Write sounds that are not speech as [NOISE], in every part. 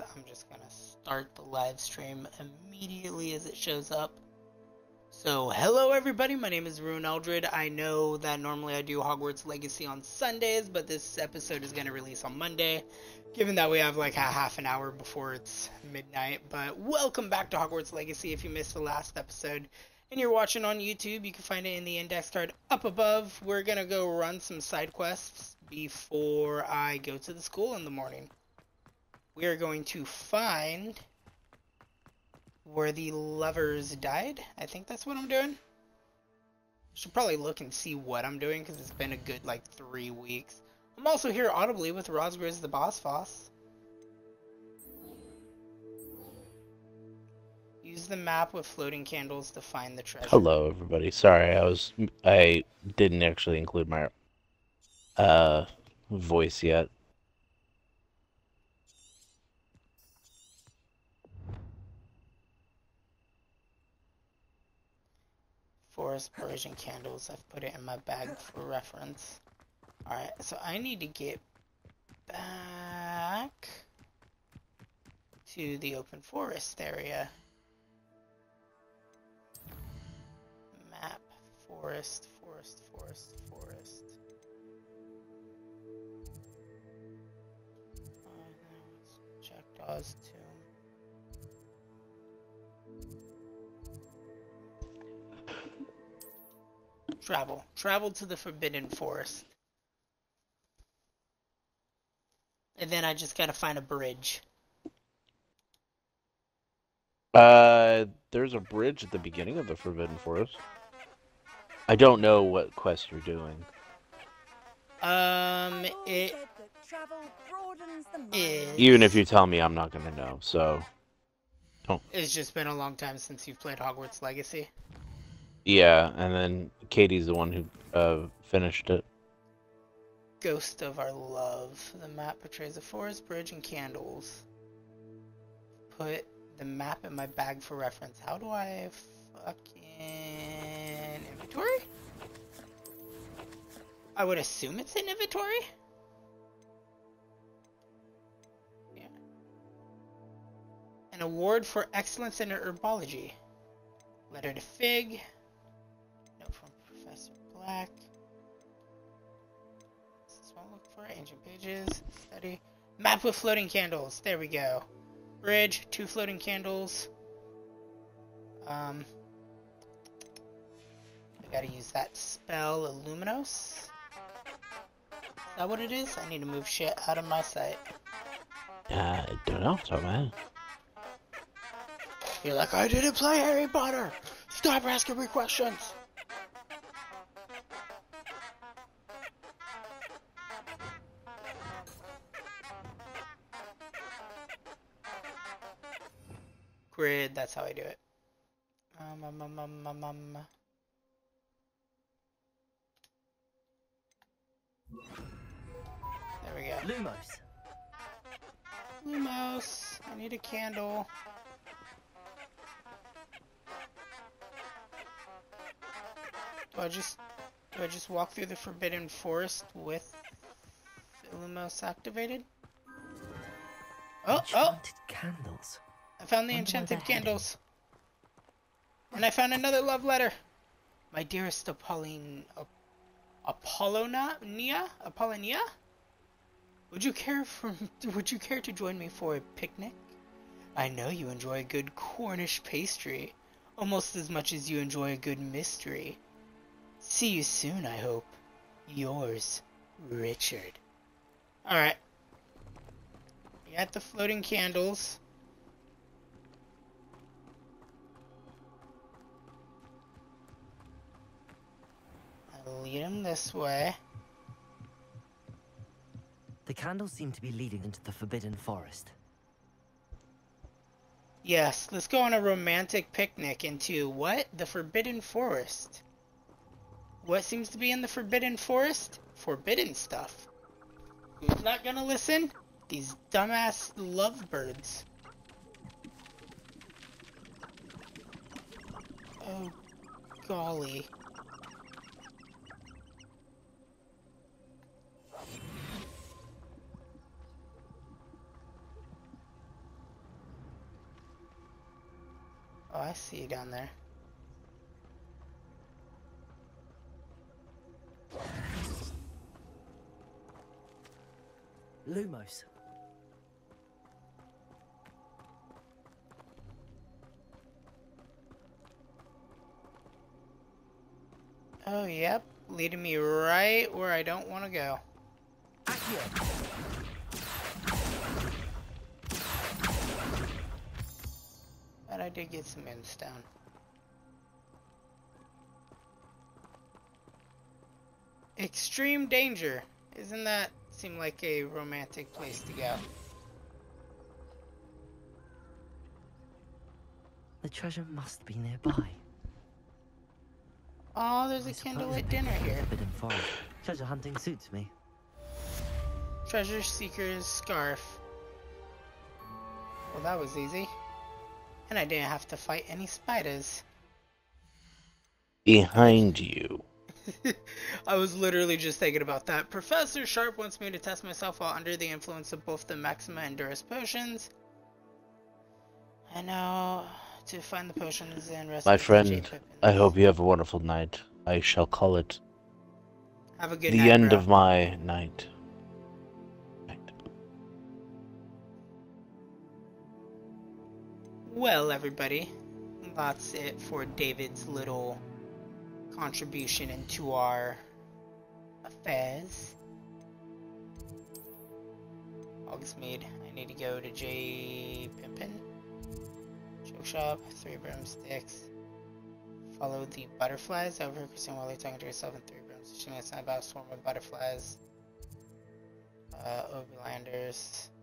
I'm just gonna start the live stream immediately as it shows up. So, hello everybody, my name is Ryunn Eldred. I know that normally I do Hogwarts Legacy on Sundays, but this episode is going to release on Monday, given that we have like a half an hour before it's midnight. But welcome back to Hogwarts Legacy if you missed the last episode and you're watching on YouTube, you can find it in the index card up above. We're going to go run some side quests before I go to the school in the morning. We are going to find where the lovers died. I think that's what I'm doing. Should probably look and see what I'm doing because it's been a good like three weeks. I'm also here audibly with Rosgriz the Boss Foss. Use the map with floating candles to find the treasure. Hello, everybody. Sorry, I was I didn't actually include my uh voice yet. Forest Persian candles. I've put it in my bag for reference. Alright, so I need to get back to the open forest area. Map, forest, forest, forest, forest. Uh, check Dawes tomb. Travel. Travel to the Forbidden Forest. And then I just gotta find a bridge. Uh, there's a bridge at the beginning of the Forbidden Forest. I don't know what quest you're doing. Um, it is... Even if you tell me, I'm not gonna know. So, don't. It's just been a long time since you've played Hogwarts Legacy. Yeah, and then Katie's the one who uh finished it. Ghost of Our Love. The map portrays a forest, bridge, and candles. Put the map in my bag for reference. How do I fucking inventory? I would assume it's in inventory. Yeah. An award for excellence in herbology. Letter to Fig. Note from Professor Black. This is what I look for. Ancient pages. Study. Map with floating candles. There we go. Bridge. Two floating candles. Um. I gotta use that spell Illuminos. Is that what it is? I need to move shit out of my sight. Uh, I don't know. It's man. You're like, I didn't play Harry Potter! Stop asking me questions! That's how I do it. Um, um, um, um, um, um. There we go. Lumos. Lumos, I need a candle. Do I just do I just walk through the forbidden forest with Lumos activated? Oh, oh! Enchanted candles. I found the Wonder enchanted candles. And I found another love letter. My dearest Apolline... Ap- Apollonia? Apollonia? Would you care for... [LAUGHS] Would you care to join me for a picnic? I know you enjoy a good Cornish pastry. Almost as much as you enjoy a good mystery. See you soon, I hope. Yours, Richard. Alright. We got the floating candles. Lead him this way. The candles seem to be leading into the Forbidden Forest. Yes, let's go on a romantic picnic into what? The Forbidden Forest. What seems to be in the Forbidden Forest? Forbidden stuff. Who's not gonna listen? These dumbass lovebirds. Oh, golly. Oh, I see you down there. Lumos. Oh, yep. Leading me right where I don't want to go. Accio. But I did get some instone. Extreme danger. Isn't that seem like a romantic place to go? The treasure must be nearby. Oh, there's I a candlelit it dinner here. Forbidden forest. Treasure hunting suits me. Treasure Seeker's Scarf. Well, that was easy. And I didn't have to fight any spiders. Behind you. [LAUGHS] I was literally just thinking about that. Professor Sharp wants me to test myself while under the influence of both the Maxima and Durus potions. I know to find the potions and rest My friend, I hope you have a wonderful night. I shall call it Have a good the night, end bro. of my. Night. Well, everybody, that's it for David's little contribution into our affairs. Hogsmeade. I need to go to J. Pippin. Joke shop. Three broomsticks. Follow the butterflies. Over pursuing while you're talking to yourself in three broomsticks. Shooting outside about a swarm of butterflies. Uh, overlanders. Alright.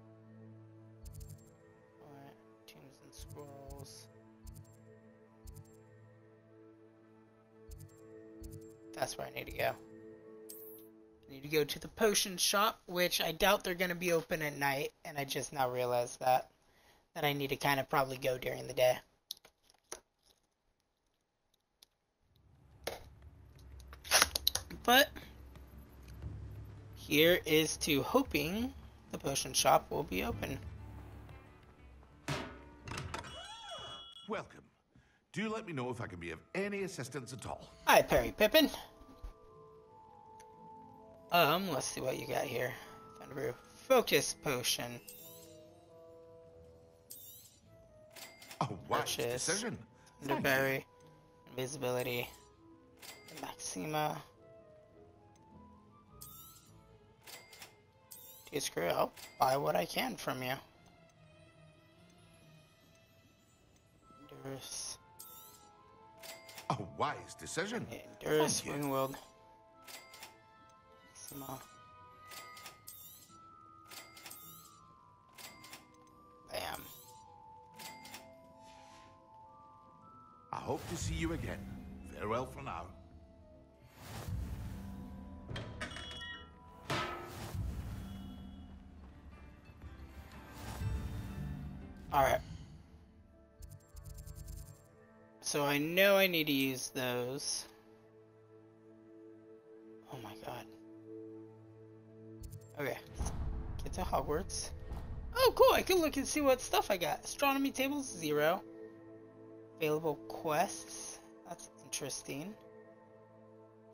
That's where I need to go. I need to go to the potion shop, which I doubt they're going to be open at night, and I just now realized that. That I need to kind of probably go during the day. But, here is to hoping the potion shop will be open. Welcome. Do let me know if I can be of any assistance at all. Hi, Perry Pippin. Um, let's see what you got here. Thunderbrew. Focus potion. A wise Purchase. decision. Thunderberry. Invisibility. Maxima. Do you screw up? Buy what I can from you. Edurus. A wise decision. You. Wiggenweld. Maxima. Uh, bam. I hope to see you again. Farewell for now. Alright. So I know I need to use those. Oh my god. Okay. Get to Hogwarts. Oh cool, I can look and see what stuff I got. Astronomy tables, zero. Available quests. That's interesting.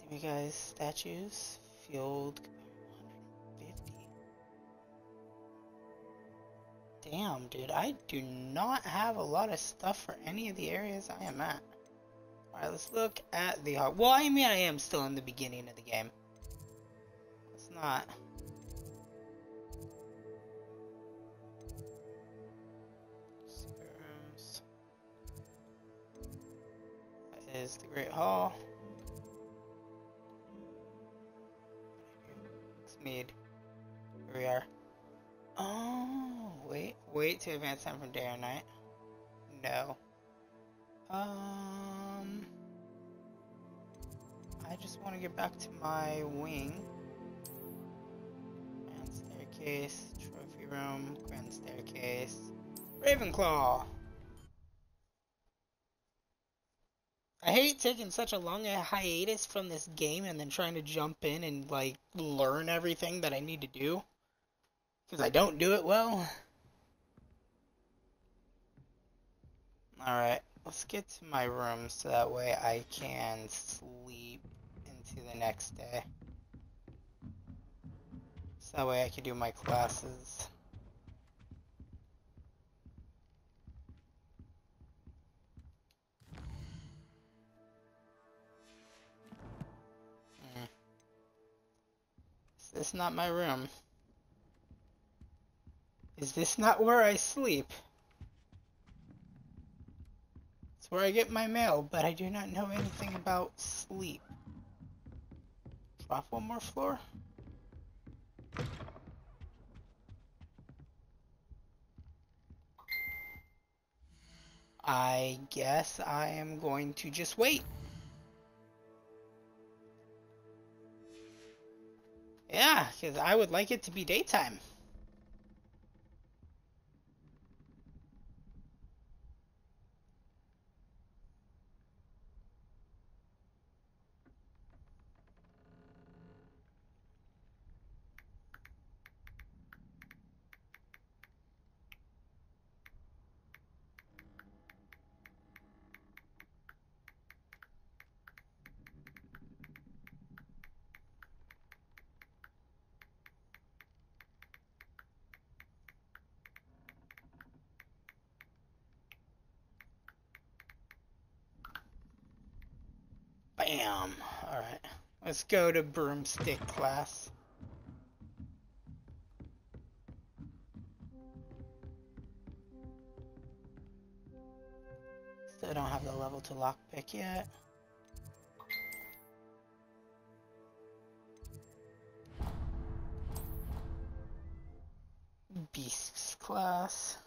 Demiguise statues. Field Damn, dude, I do not have a lot of stuff for any of the areas I am at. Alright, let's look at the Hog- Well, I mean, I am still in the beginning of the game. Let's not. Secret rooms. That is the Great Hall. It's Mead. Here we are. Oh, wait, to advance time from day or night. No. Um, I just want to get back to my wing. Grand staircase, trophy room, grand staircase, Ravenclaw. I hate taking such a long hiatus from this game and then trying to jump in and like learn everything that I need to do. Because I don't do it well. Alright, let's get to my room so that way I can sleep into the next day. So that way I can do my classes. Hmm. Is this not my room? Is this not where I sleep? It's where I get my mail, but I do not know anything about sleep. Drop one more floor? I guess I am going to just wait. Yeah, because I would like it to be daytime. Bam. Alright. Let's go to broomstick class. Still don't have the level to lockpick yet. Beasts class.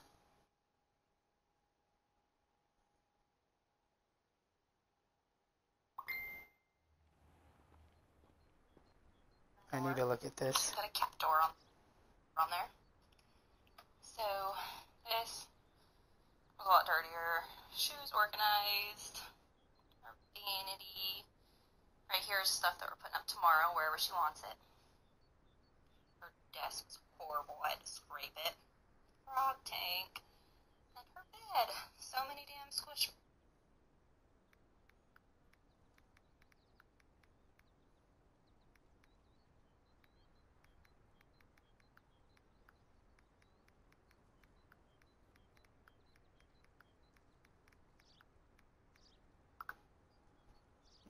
I need to look at this. Got a cap door on, on there. So this was a lot dirtier. Shoes organized. Her vanity. Right here is stuff that we're putting up tomorrow, wherever she wants it. Her desk's horrible. I had to scrape it. Frog tank. And her bed. So many damn squish.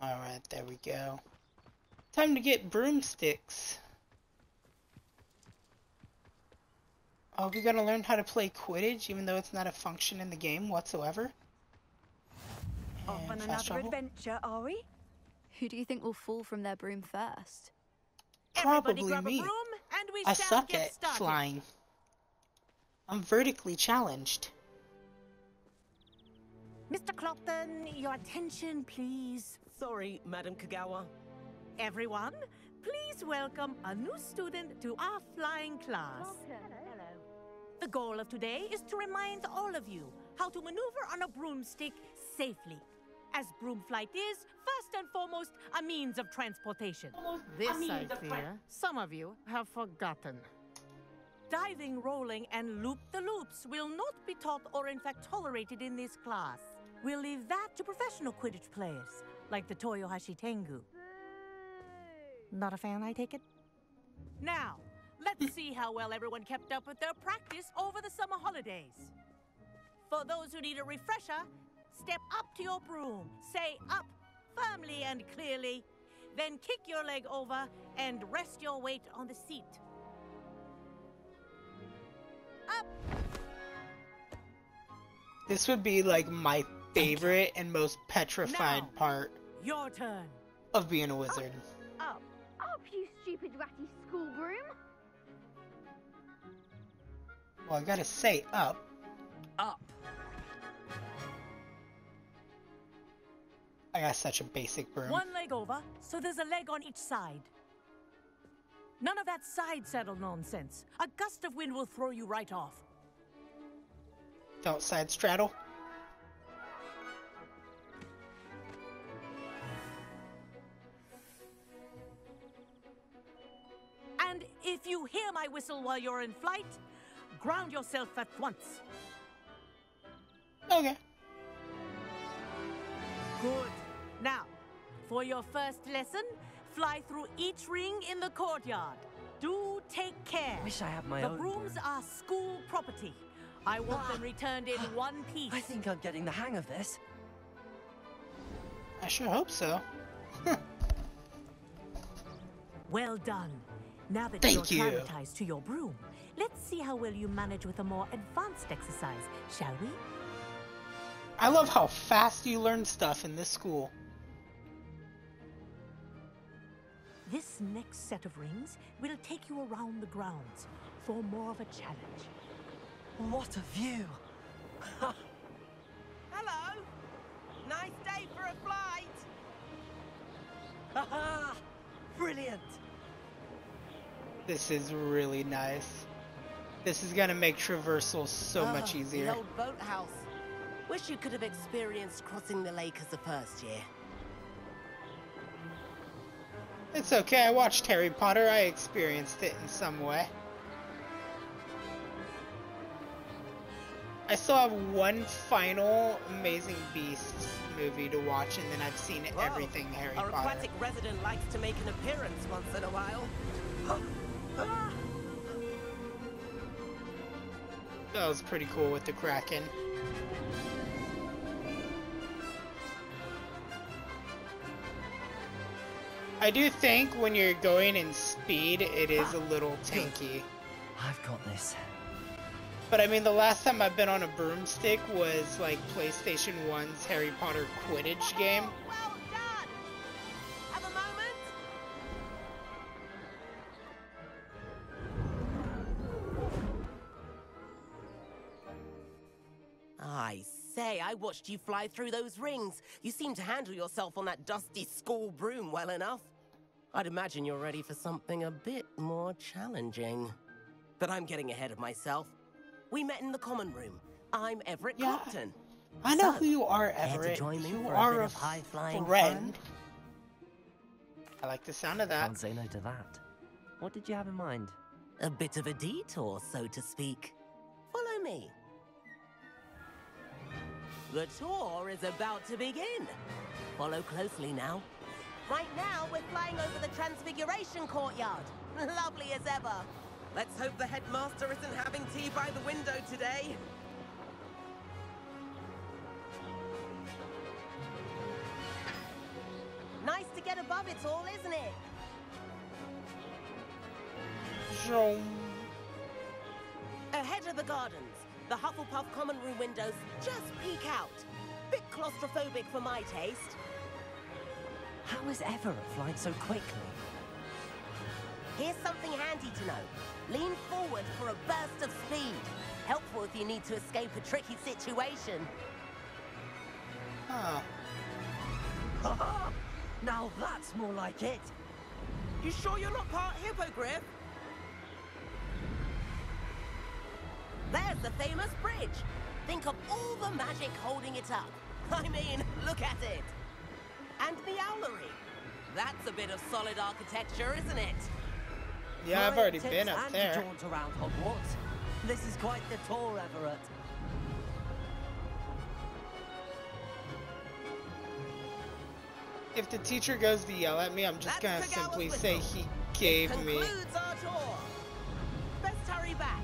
Alright, there we go. Time to get broomsticks. Oh, we gonna learn how to play Quidditch even though it's not a function in the game whatsoever? Off on another travel? adventure, are we? Who do you think will fall from their broom first? Probably me. and we I suck at started. flying. I'm vertically challenged. Mr. Clopton, your attention, please. Sorry, Madam Kagawa. Everyone, please welcome a new student to our flying class. Hello. The goal of today is to remind all of you how to maneuver on a broomstick safely. As broom flight is, first and foremost, a means of transportation. This, I fear, some of you have forgotten. Diving, rolling, and loop the loops will not be taught or, in fact, tolerated in this class. We'll leave that to professional Quidditch players, like the Toyohashi Tengu. Not a fan, I take it? Now, let's see how well everyone kept up with their practice over the summer holidays. For those who need a refresher, step up to your broom, say up firmly and clearly, then kick your leg over and rest your weight on the seat. Up! This would be like my favorite and most petrified Now. part Your turn. of being a wizard. Up, up, you stupid ratty school broom! Well, I gotta say up. Up. I got such a basic broom. One leg over, so there's a leg on each side. None of that side saddle nonsense. A gust of wind will throw you right off. Don't side straddle. If you hear my whistle while you're in flight, ground yourself at once. Okay. Good. Now, for your first lesson, fly through each ring in the courtyard. Do take care. Wish I had my the own brooms broom. are school property. I want them ah. returned in [SIGHS] one piece. I think I'm getting the hang of this. I sure hope so. [LAUGHS] Well done. Now that Thank you're you. acclimatized to your broom, let's see how well you manage with a more advanced exercise, shall we? I love how fast you learn stuff in this school. This next set of rings will take you around the grounds for more of a challenge. What a view! [LAUGHS] Hello. Nice day for a flight. Haha! [LAUGHS] Brilliant! This is really nice. This is gonna make traversal so ah, much Oh, easier. The old boathouse. Wish you could have experienced crossing the lake as a first year. It's okay, I watched Harry Potter, I experienced it in some way. I still have one final Amazing Beasts movie to watch, and then I've seen Whoa, everything Harry Our Potter. aquatic resident likes to make an appearance once in a while. That was pretty cool with the Kraken. I do think when you're going in speed, it is a little tanky. I've got this. But I mean, the last time I've been on a broomstick was like PlayStation 1's Harry Potter Quidditch game. I say, I watched you fly through those rings. You seem to handle yourself on that dusty school broom well enough. I'd imagine you're ready for something a bit more challenging. But I'm getting ahead of myself. We met in the common room. I'm Everett Yeah. Clopton. I know So, who you are, care to Everett. join me You for a are bit a high-flying friend. I like the sound of that. Can't say no to that. What did you have in mind? A bit of a detour, so to speak. Follow me. The tour is about to begin. Follow closely now. Right now, we're flying over the Transfiguration Courtyard. [LAUGHS] Lovely as ever. Let's hope the headmaster isn't having tea by the window today. Nice to get above it all, isn't it? Zoom. Ahead of the gardens, the Hufflepuff common room windows just peek out. Bit claustrophobic for my taste. How is Everett flying so quickly? Here's something handy to know. Lean forward for a burst of speed. Helpful if you need to escape a tricky situation. Huh. Ah. [LAUGHS] now that's more like it. You sure you're not part hippogriff? There's the famous bridge. Think of all the magic holding it up. [LAUGHS] I mean, look at it. And the owlery. That's a bit of solid architecture, isn't it? Yeah, I've already been up and there. jaunt around Hogwarts. This is quite the tour, Everett. If the teacher goes to yell at me, I'm just gonna simply say he gave me. Concludes our tour. Best hurry back.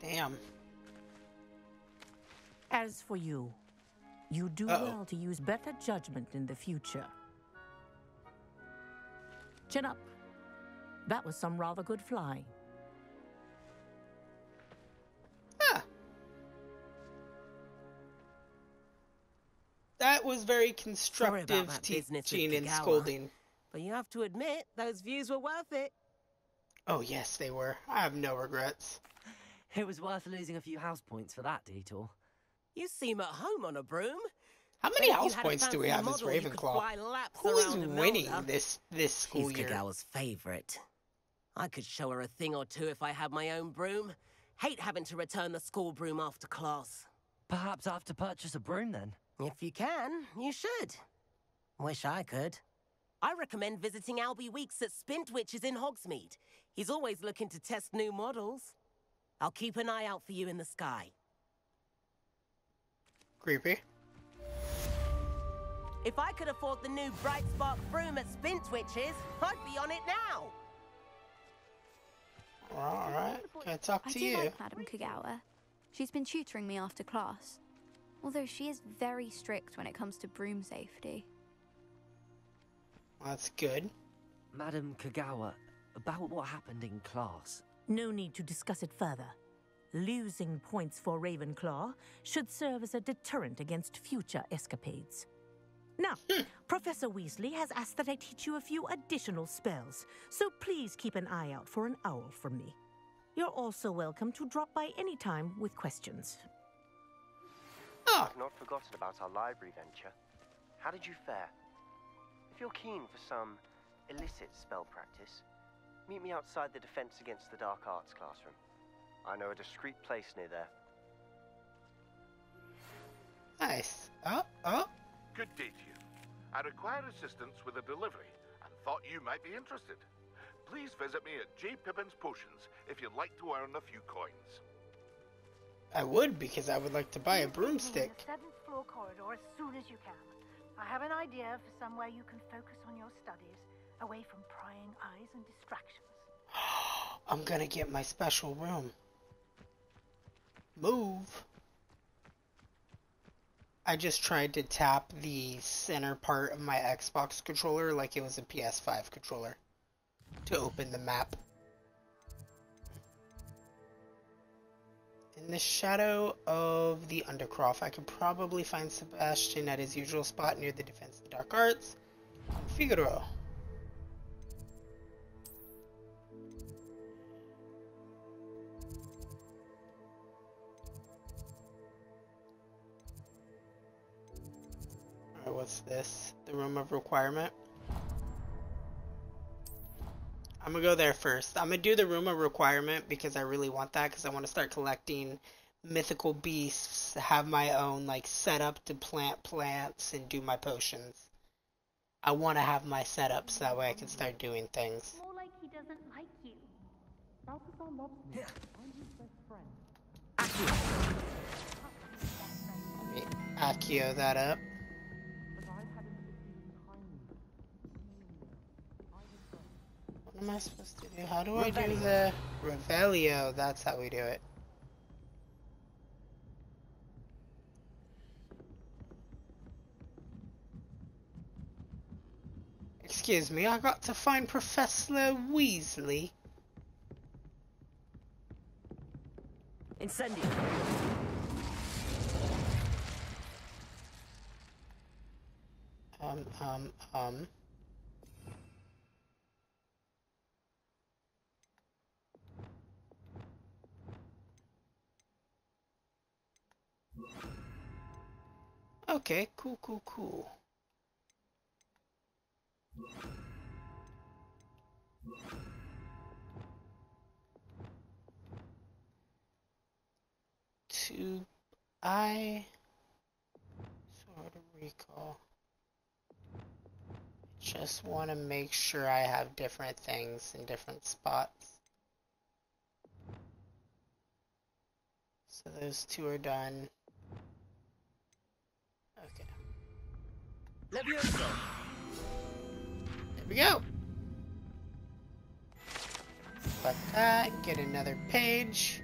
Damn. As for you, you do Uh-oh. well to use better judgment in the future. Chin up. That was some rather good flying. Ah. that was very constructive teaching and scolding. But you have to admit, those views were worth it. Oh yes, they were. I have no regrets. [LAUGHS] It was worth losing a few house points for that detour. You seem at home on a broom. How many if house points do we have as model, you could Ravenclaw? fly laps Who is around Imelda. winning this this school She's year? Kagawa's favorite. I could show her a thing or two if I had my own broom. Hate having to return the school broom after class. Perhaps I have to purchase a broom then. If you can, you should. Wish I could. I recommend visiting Albie Weeks at Spintwitches in Hogsmeade. He's always looking to test new models. I'll keep an eye out for you in the sky. Creepy. If I could afford the new Bright Spark broom at Spintwitches, I'd be on it now. All right. Can I talk I to do you? like Madame Kagawa. She's been tutoring me after class. Although she is very strict when it comes to broom safety. That's good. Madam Kagawa, about what happened in class. No need to discuss it further. Losing points for Ravenclaw should serve as a deterrent against future escapades. Now, hmm. Professor Weasley has asked that I teach you a few additional spells, so please keep an eye out for an owl from me. You're also welcome to drop by any time with questions. Oh, I've not forgotten about our library venture. How did you fare? If you're keen for some illicit spell practice, meet me outside the Defense Against the Dark Arts classroom. I know a discreet place near there. nice. Oh, oh. Good day to you. I require assistance with a delivery and thought you might be interested. Please visit me at J. Pippin's Potions if you'd like to earn a few coins. I would because I would like to buy a broomstick. The seventh floor corridor as soon as you can. I have an idea for somewhere you can focus on your studies, away from prying eyes and distractions. [GASPS] I'm gonna get my special room. Move. I just tried to tap the center part of my Xbox controller like it was a PS5 controller to open the map. In the shadow of the Undercroft, I could probably find Sebastian at his usual spot near the Defense of the Dark Arts. Figaro. What's this? The room of requirement? I'm gonna go there first. I'm gonna do the room of requirement because I really want that because I want to start collecting mythical beasts, have my own like setup to plant plants and do my potions. I want to have my setup so that way I can start doing things. More like he doesn't like you. Let me Accio that up. What am I supposed to do? How do I do the Revelio? That's how we do it. Excuse me, I got to find Professor Weasley. Incendio. Um, um, um. Okay, cool, cool, cool. To I sort of recall. Just want to make sure I have different things in different spots. So those two are done. Levioso! There we go. Select that, get another page.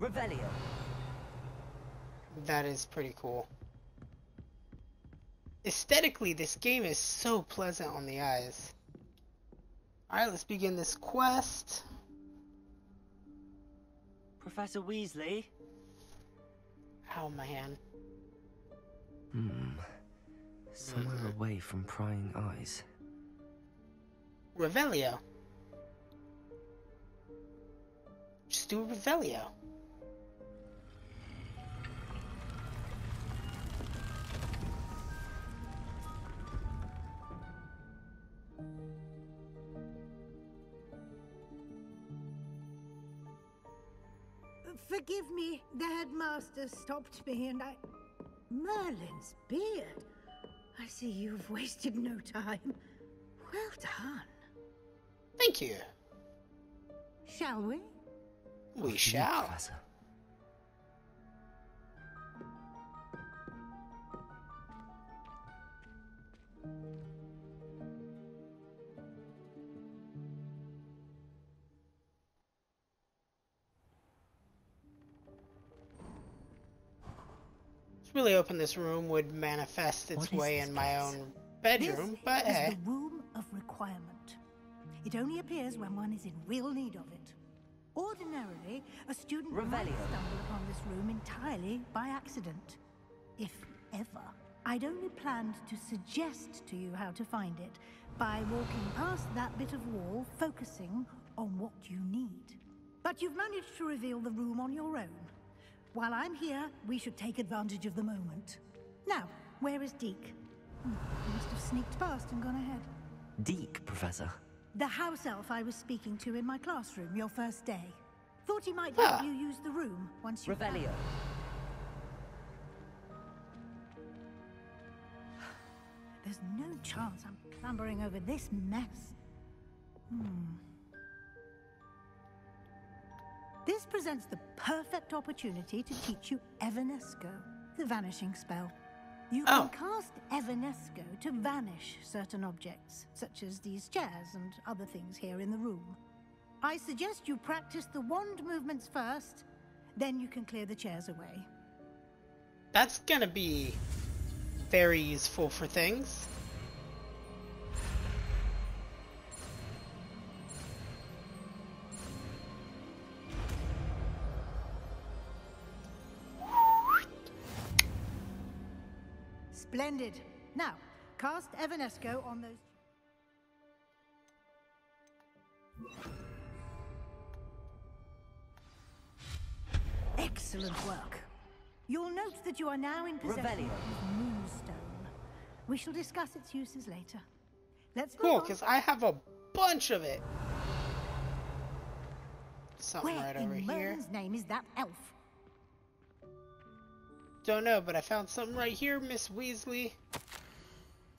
Revelio. That is pretty cool. Aesthetically, this game is so pleasant on the eyes. Alright, let's begin this quest. Professor Weasley? Ow, my hand. Hmm. Somewhere away from prying eyes. Revelio. Just do a Revelio. Forgive me, the headmaster stopped me and I. Merlin's beard. I see you've wasted no time. Well done. Thank you. Shall we? We shall. Really hoping this room would manifest its way in my own bedroom, this but is hey. the room of requirement. It only appears when one is in real need of it. Ordinarily, a student might stumble upon this room entirely by accident. If ever. I'd only planned to suggest to you how to find it by walking past that bit of wall, focusing on what you need. But you've managed to reveal the room on your own. While I'm here, we should take advantage of the moment. Now, where is Deek? Hmm, he must have sneaked past and gone ahead. Deek, Professor. The house elf I was speaking to in my classroom your first day. Thought he might help Ah. you use the room once you. Revelio. There's no chance I'm clambering over this mess. Hmm. This presents the perfect opportunity to teach you Evanesco, the vanishing spell. You can Oh. cast Evanesco to vanish certain objects, such as these chairs and other things here in the room. I suggest you practice the wand movements first, then you can clear the chairs away. That's gonna be very useful for things. Splendid. Now, cast Evanesco on those. Excellent work. You'll note that you are now in possession Revelio. of Moonstone. We shall discuss its uses later. Let's go. Cool, because I have a bunch of it. Something Where right in over here. Merlin's name is that elf? Don't know, but I found something right here, Miss Weasley.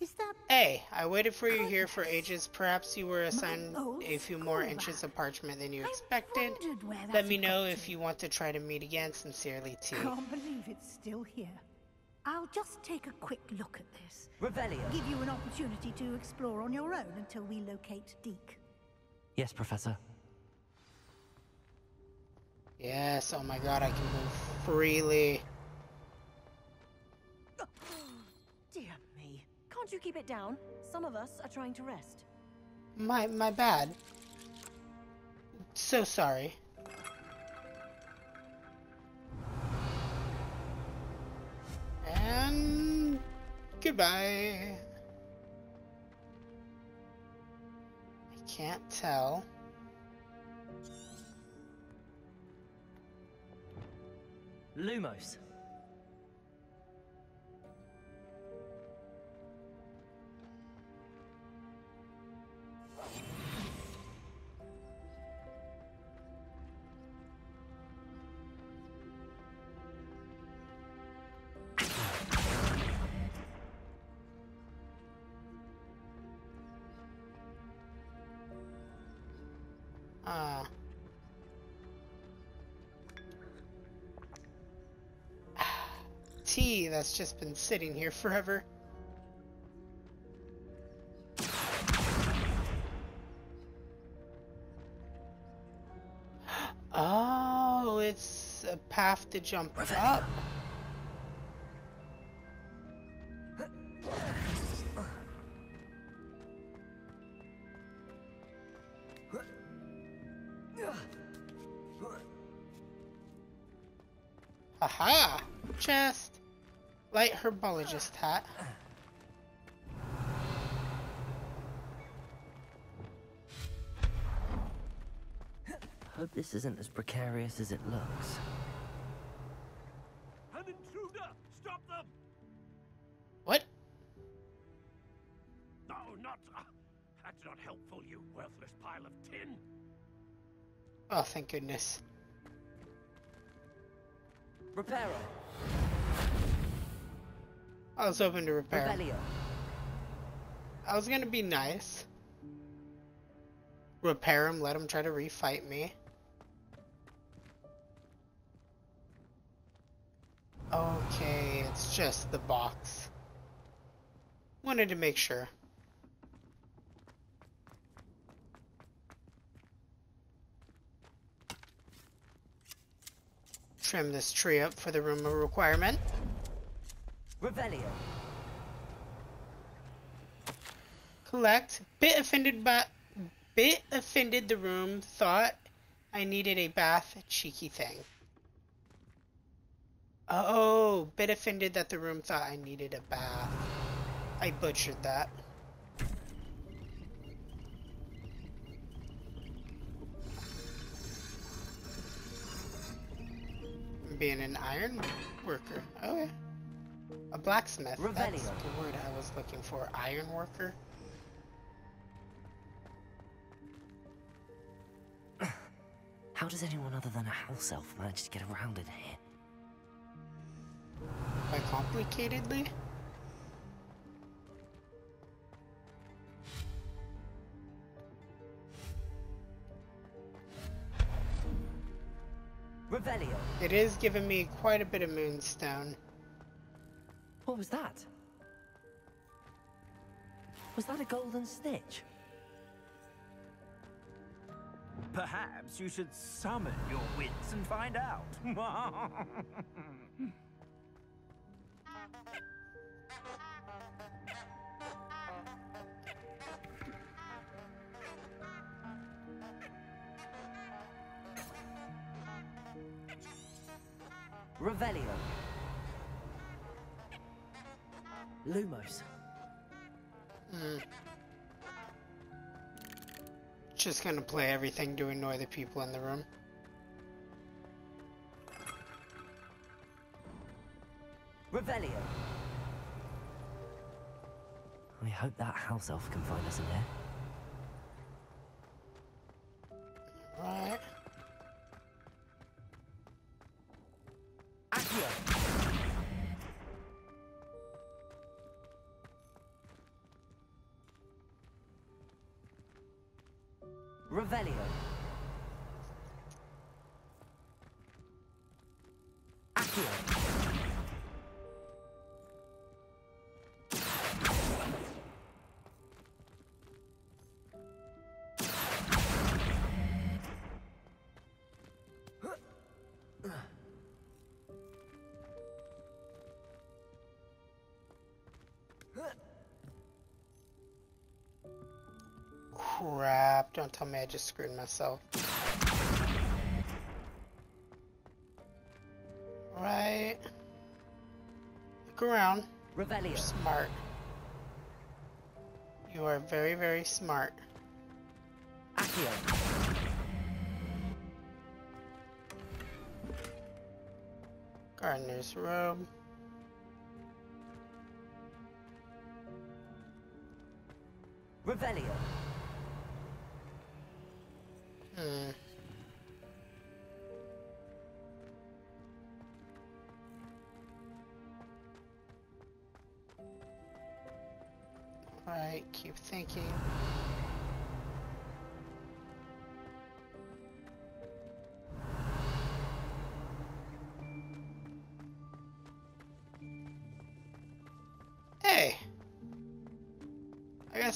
Is that Hey, I waited for you here for ages. Perhaps you were assigned a few more school inches of parchment than you expected. Let me know got if you want to try to meet again. Sincerely, T. Can't believe it's still here. I'll just take a quick look at this. Revelio. Give you an opportunity to explore on your own until we locate Deek. Yes, Professor. Yes, oh my god, I can move freely. Can't you keep it down? Some of us are trying to rest. My my bad. So sorry. And goodbye. I can't tell. Lumos. Tea that's just been sitting here forever. Oh, it's a path to jump up. Aha! Chest! Light herbologist hat. Hope this isn't as precarious as it looks. An intruder! Stop them! What? No, not. Uh, that's not helpful, you worthless pile of tin. Oh, thank goodness. Reparo. I was hoping to repair. him. I was gonna be nice. Repair him, let him try to refight me. Okay, it's just the box. Wanted to make sure. Trim this tree up for the room of requirement. Revelio. Collect. Bit offended by bit offended the room, thought I needed a bath, cheeky thing. Oh, bit offended that the room thought I needed a bath. I butchered that. Being an iron worker. Okay. A blacksmith. That's the word I was looking for. Iron worker. How does anyone other than a house elf manage to get around in here? Quite complicatedly. Revelio. It is giving me quite a bit of moonstone. What was that? Was that a golden snitch? Perhaps you should summon your wits and find out. [LAUGHS] Revelio. Lumos. Hmm. Just gonna play everything to annoy the people in the room. Revelio. I hope that house elf can find us in there. Don't I just screwed myself. Right. Look around. Revelio. You're smart. You are very, very smart. Accio. Gardener's robe.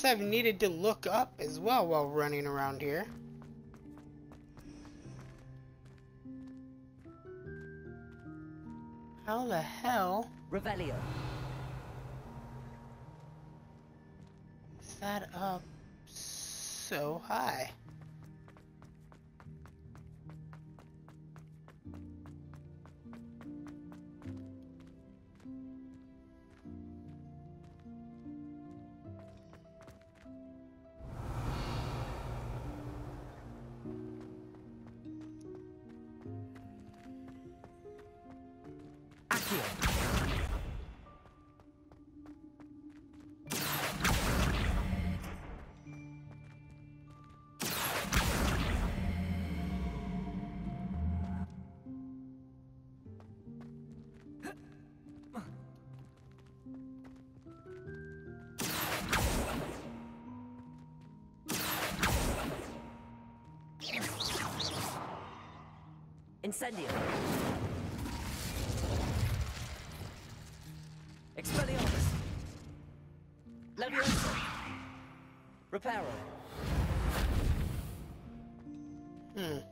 I've needed to look up as well while running around here. How the hell Revelio. is that up so high? Incendio. Expelliarmus. Leviosa. Reparo. Hmm.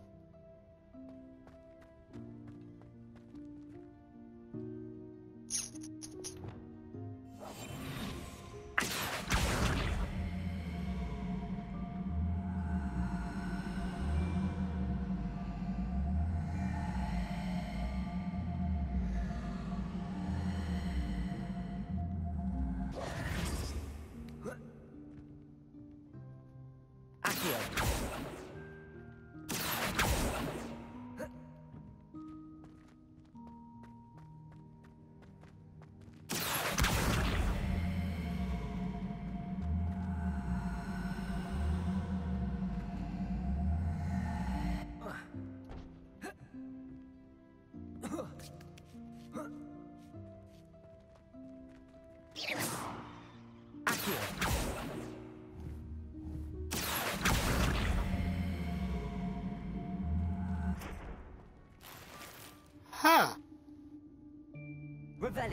Huh.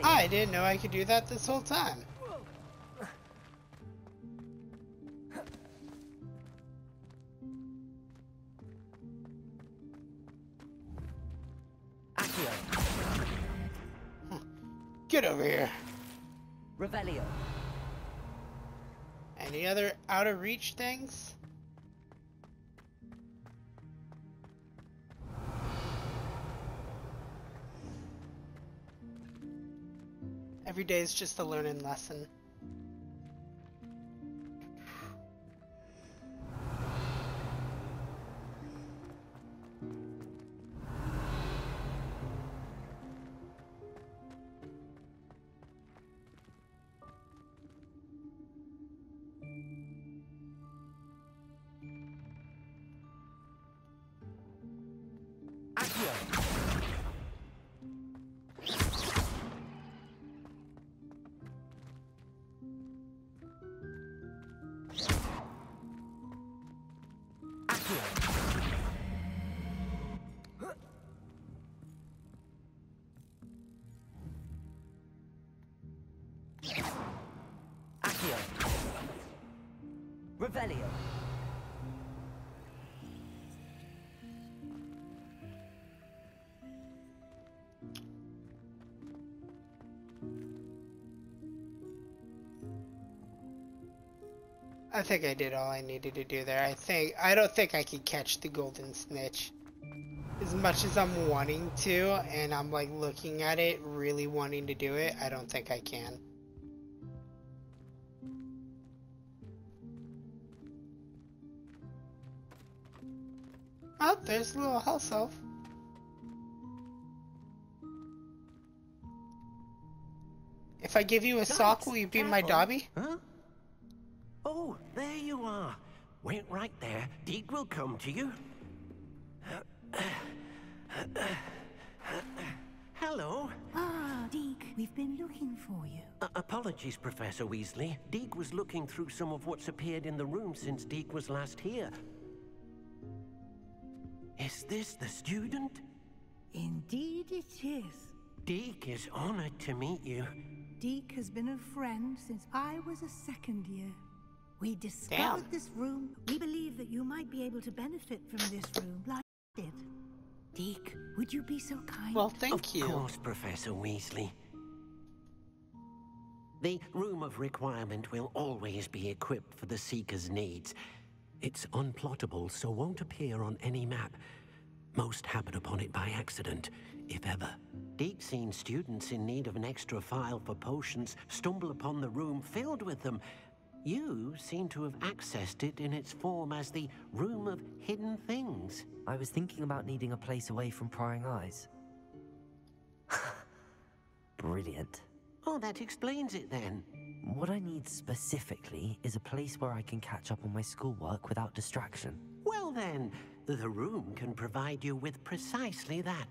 I didn't know I could do that this whole time. Out of reach things? Every day is just a learning lesson. I think I did all I needed to do there. I think I don't think I could catch the golden snitch. As much as I'm wanting to and I'm like looking at it, really wanting to do it, I don't think I can. Oh, there's a little house elf. If I give you a sock, will you be my. Dobby? Huh? Oh, there you are. Wait right there. Deek will come to you. Hello. Ah, Deek, we've been looking for you. Uh, apologies, Professor Weasley. Deek was looking through some of what's appeared in the room since Deek was last here. Is this the student? Indeed it is. Deek is honored to meet you. Deek has been a friend since I was a second year. We discovered Damn. this room. We believe that you might be able to benefit from this room like I did. Deek, would you be so kind? Well, thank you. Of course, Professor Weasley. The Room of Requirement will always be equipped for the Seeker's needs. It's unplottable, so won't appear on any map. Most happen upon it by accident, if ever. Deek seen students in need of an extra file for potions stumble upon the room filled with them. You seem to have accessed it in its form as the Room of Hidden Things. I was thinking about needing a place away from prying eyes. [LAUGHS] Brilliant. Oh, that explains it then. What I need specifically is a place where I can catch up on my schoolwork without distraction. Well then, the room can provide you with precisely that.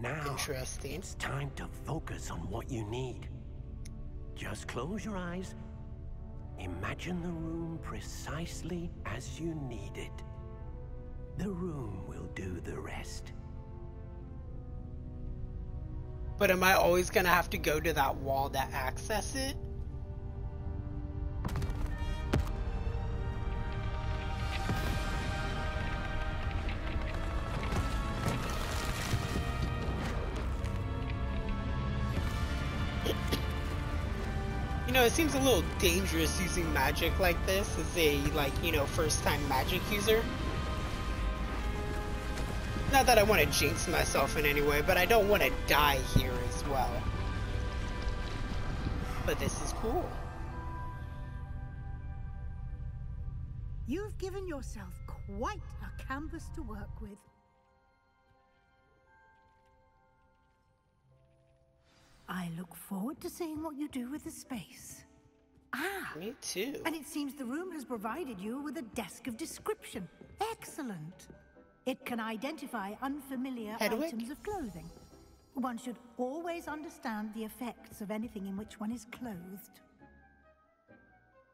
Now, Interesting. it's time to focus on what you need. Just close your eyes. Imagine the room precisely as you need it. The room will do the rest. But am I always gonna have to go to that wall to access it? You know, it seems a little dangerous using magic like this as a, like, you know, first time magic user. Not that I want to jinx myself in any way, but I don't want to die here as well. But this is cool. You've given yourself quite a canvas to work with. I look forward to seeing what you do with the space. Ah! Me too. And it seems the room has provided you with a desk of description. Excellent. It can identify unfamiliar Hedwig? items of clothing. One should always understand the effects of anything in which one is clothed.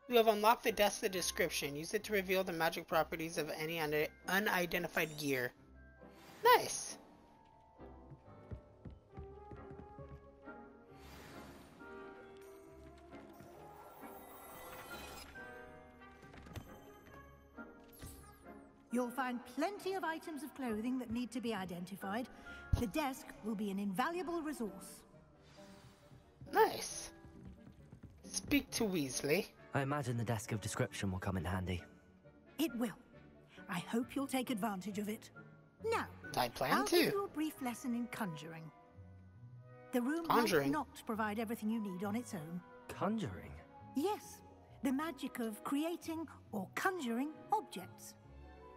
You have unlocked the desk of description. Use it to reveal the magic properties of any un unidentified gear. Nice. You'll find plenty of items of clothing that need to be identified. The desk will be an invaluable resource. Nice. Speak to Weasley. I imagine the desk of description will come in handy. It will. I hope you'll take advantage of it. Now, I plan I'll give to. you a brief lesson in conjuring. The room Conjuring? might not provide everything you need on its own. Conjuring? Yes, the magic of creating or conjuring objects.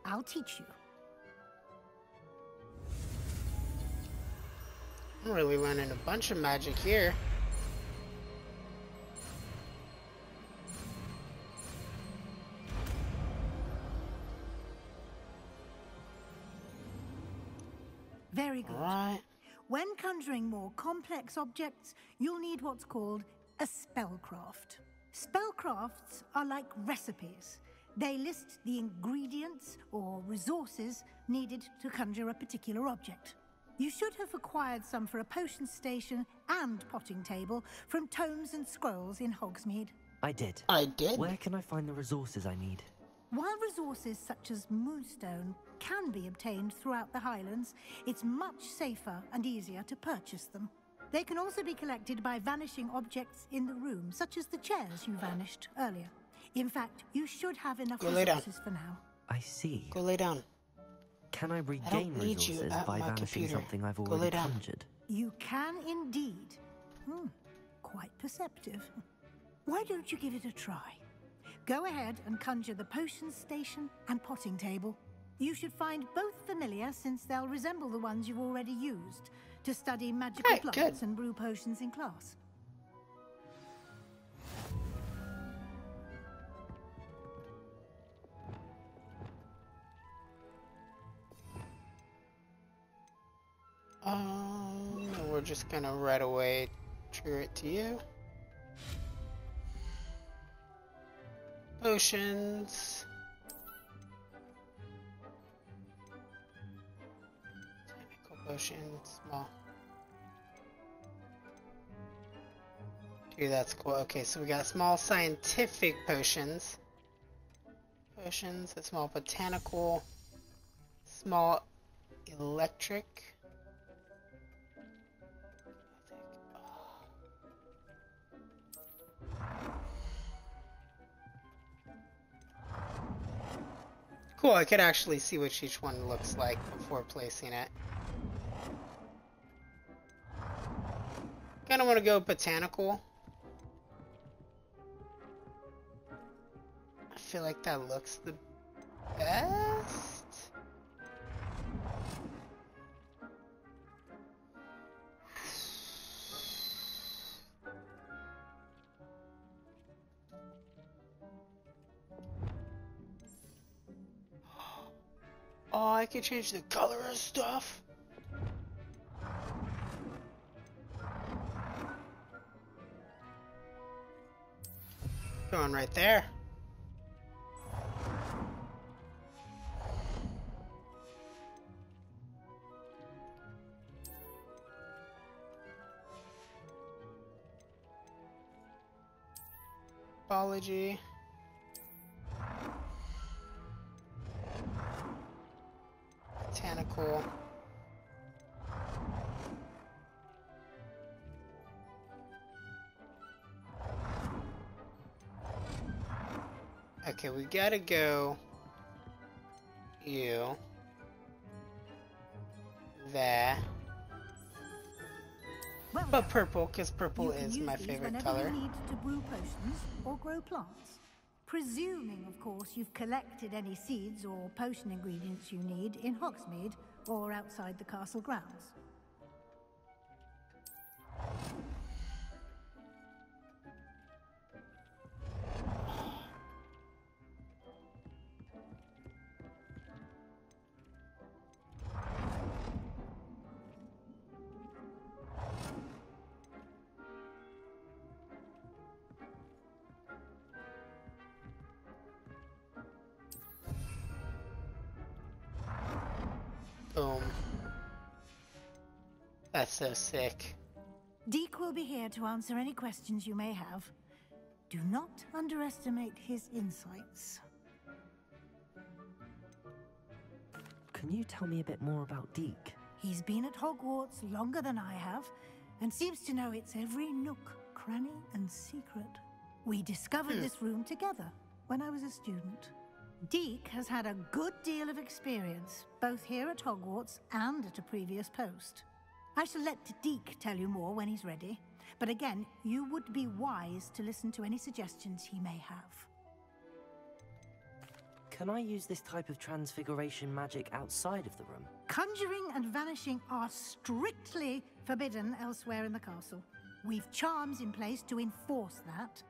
I'll teach you. I'm really learning a bunch of magic here. Very good. Right. When conjuring more complex objects, you'll need what's called a spellcraft. Spellcrafts are like recipes. They list the ingredients or resources needed to conjure a particular object. You should have acquired some for a potion station and potting table from tomes and scrolls in Hogsmeade. I did. I did. Where can I find the resources I need? While resources such as moonstone can be obtained throughout the Highlands, it's much safer and easier to purchase them. They can also be collected by vanishing objects in the room, such as the chairs you vanished earlier. In fact, you should have enough Go resources for now. I see. Go lay down. Can I regain need you resources at by my vanishing computer. something I've already conjured? You can indeed. Hmm, quite perceptive. Why don't you give it a try? Go ahead and conjure the potion station and potting table. You should find both familiar since they'll resemble the ones you've already used to study magical Right, plants good. and brew potions in class. Um, we're just gonna right away trigger it to you. Potions. Technical potions, small. Dude, that's cool. Okay, so we got small scientific potions. Potions, a small botanical, small electric. Cool, I can actually see what each one looks like before placing it. Kinda wanna go botanical. I feel like that looks the best. Can change the color of stuff. Going right there. Apology. We gotta go. You. There. But purple, because purple is my favorite color. you need to brew potions or grow plants. Presuming, of course, you've collected any seeds or potion ingredients you need in Hogsmeade or outside the castle grounds. That's so sick. Deek will be here to answer any questions you may have. Do not underestimate his insights. Can you tell me a bit more about Deek? He's been at Hogwarts longer than I have, and seems to know its every nook, cranny, and secret. We discovered Hmm. this room together when I was a student. Deek has had a good deal of experience, both here at Hogwarts and at a previous post. I shall let Deek tell you more when he's ready, but again, you would be wise to listen to any suggestions he may have. Can I use this type of transfiguration magic outside of the room? Conjuring and vanishing are strictly forbidden elsewhere in the castle. We've charms in place to enforce that.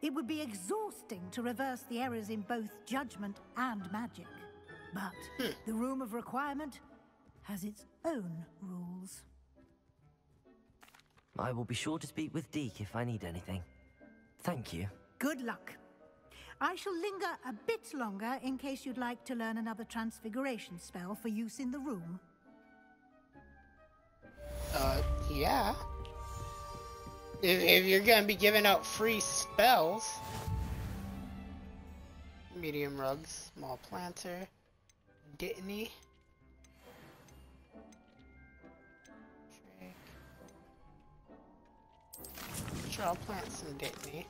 It would be exhausting to reverse the errors in both judgment and magic. But hmm. the Room of Requirement has its own rules. I will be sure to speak with Deek if I need anything. Thank you. Good luck. I shall linger a bit longer in case you'd like to learn another transfiguration spell for use in the room. Uh, yeah. If, if you're gonna be giving out free spells. Medium rugs, small planter, Dittany. Sure, I'll plant some Dittany.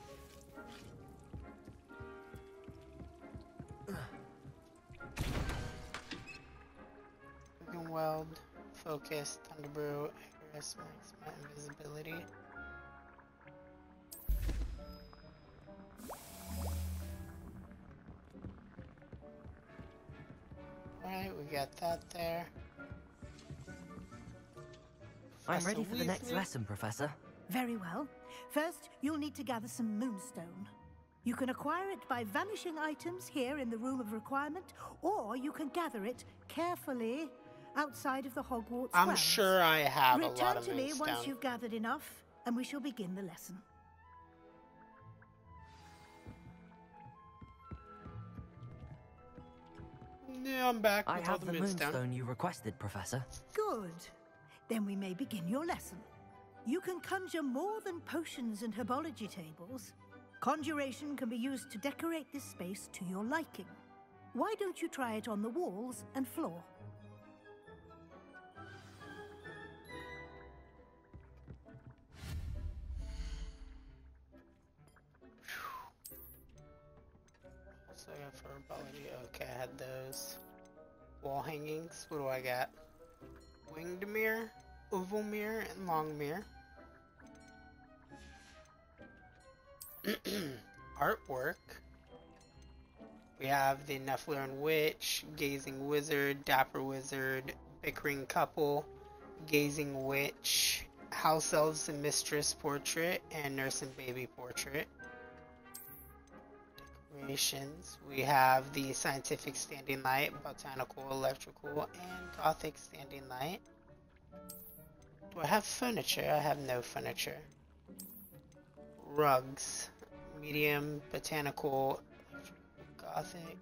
Wiggenweld, focus, thunderbrew, Edurus, maximum invisibility. Alright, we got that there. I'm Professor ready for the next lesson, Professor. Very well. First, you'll need to gather some moonstone. You can acquire it by vanishing items here in the Room of Requirement, or you can gather it carefully outside of the Hogwarts I'm grounds. sure I have a Return lot of Return to me moonstone. once you've gathered enough, and we shall begin the lesson. Yeah, I'm back I with all have the the moonstone. moonstone you requested, Professor. Good. Then we may begin your lesson. You can conjure more than potions and herbology tables. Conjuration can be used to decorate this space to your liking. Why don't you try it on the walls and floor? So I got for herbology. Okay, I had those. Wall hangings. What do I got? Winged mirror, oval mirror, and long mirror. [CLEARS THROAT] Artwork. We have the Nephilim Witch, Gazing Wizard, Dapper Wizard, Bickering Couple, Gazing Witch, House Elves and Mistress Portrait, and Nurse and Baby Portrait. decorations. We have the scientific standing light, botanical, electrical, and gothic standing light. Do I have furniture? I have no furniture. Rugs. Medium, botanical, gothic.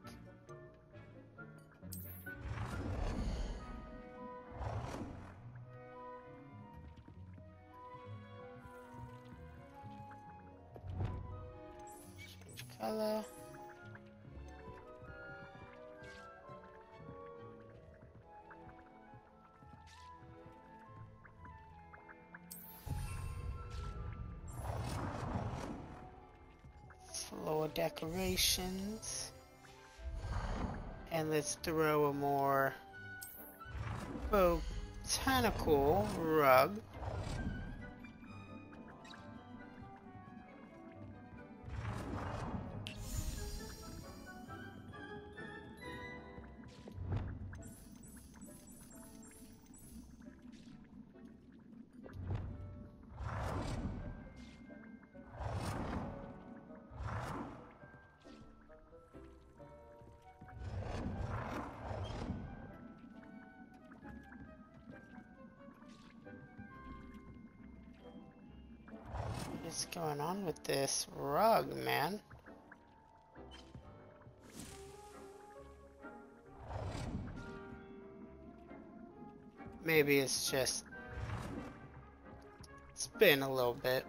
Change color. Decorations. And let's throw a more botanical rug. This rug, man? Maybe it's just... It's been a little bit.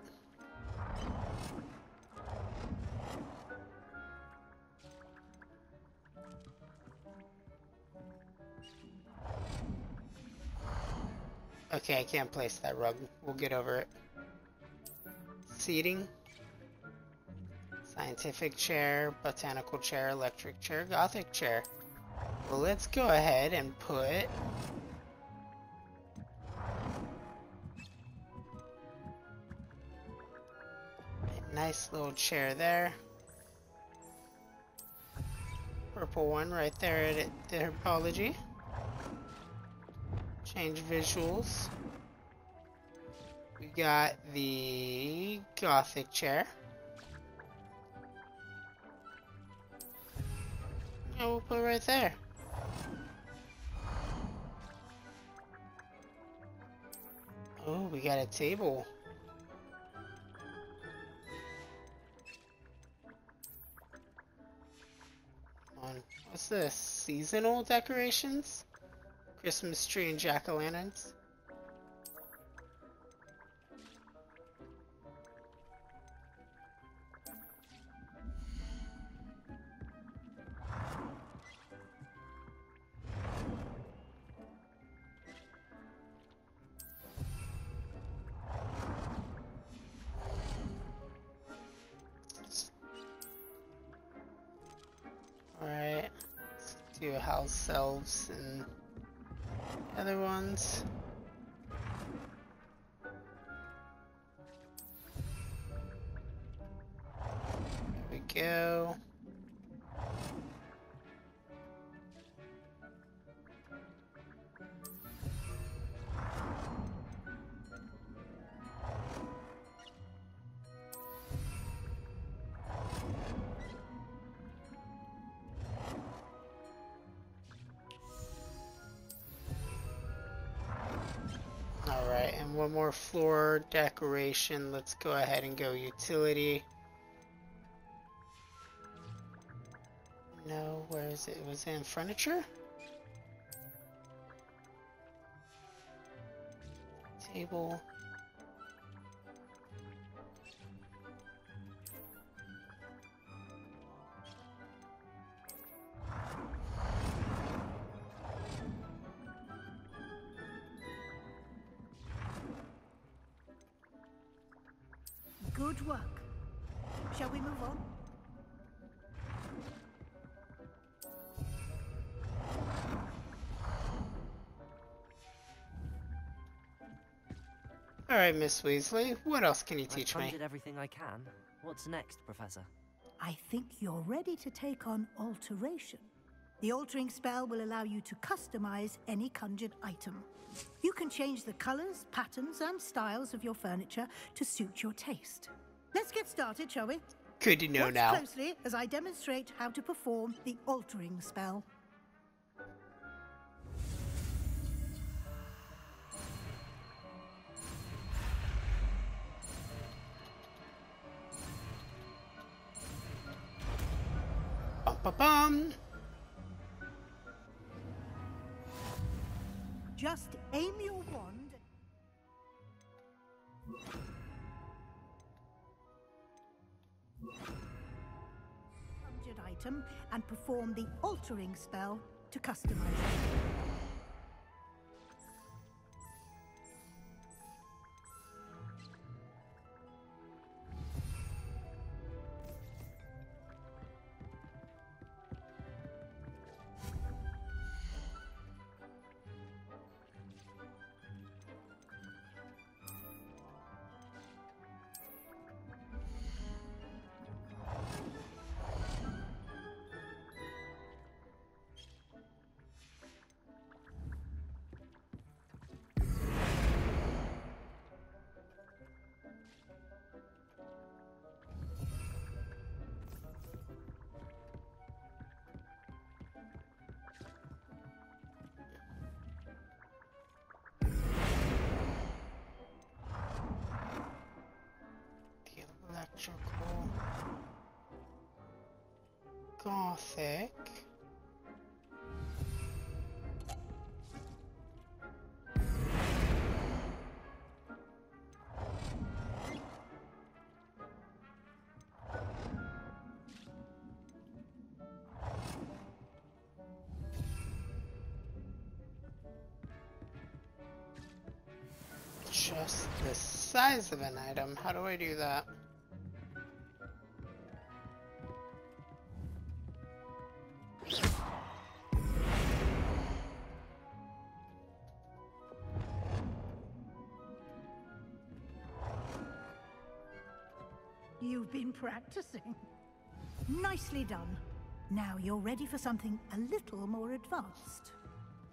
Okay, I can't place that rug. We'll get over it. Seating. Scientific chair, botanical chair, electric chair, gothic chair. Well, let's go ahead and put nice little chair there. Purple one right there at the. Change visuals. We got the Gothic chair. We'll put right there. Oh, we got a table. What's this? Seasonal decorations? Christmas tree and jack-o'-lanterns? Alright, and one more floor decoration. Let's go ahead and go utility. It? Was in furniture? Table. Alright, Miss Weasley, what else can you I've teach me? conjured everything I can. What's next, Professor? I think you're ready to take on alteration. The altering spell will allow you to customize any conjured item. You can change the colors, patterns, and styles of your furniture to suit your taste. Let's get started, shall we? good to know Watch now. closely as I demonstrate how to perform the altering spell. Perform the altering spell to customize it. Gothic. Just the size of an item. How do I do that? Practicing. Nicely done. Now you're ready for something a little more advanced.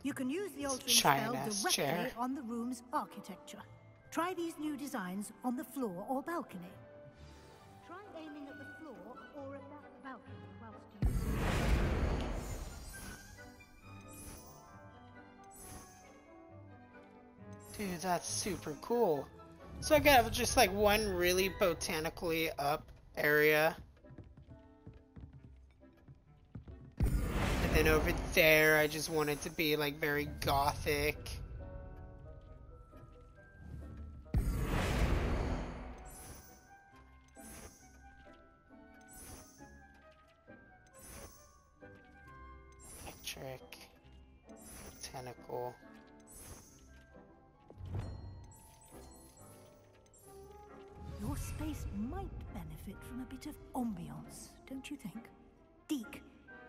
You can use the altering spell directly chair. on the room's architecture. Try these new designs on the floor or balcony. Try aiming at the floor or at that balcony whilst you Dude, that's super cool. So I got just like one really botanically up area. And then over there, I just want it to be like very gothic. Electric. Botanical. Benefit from a bit of ambiance, don't you think? Deek,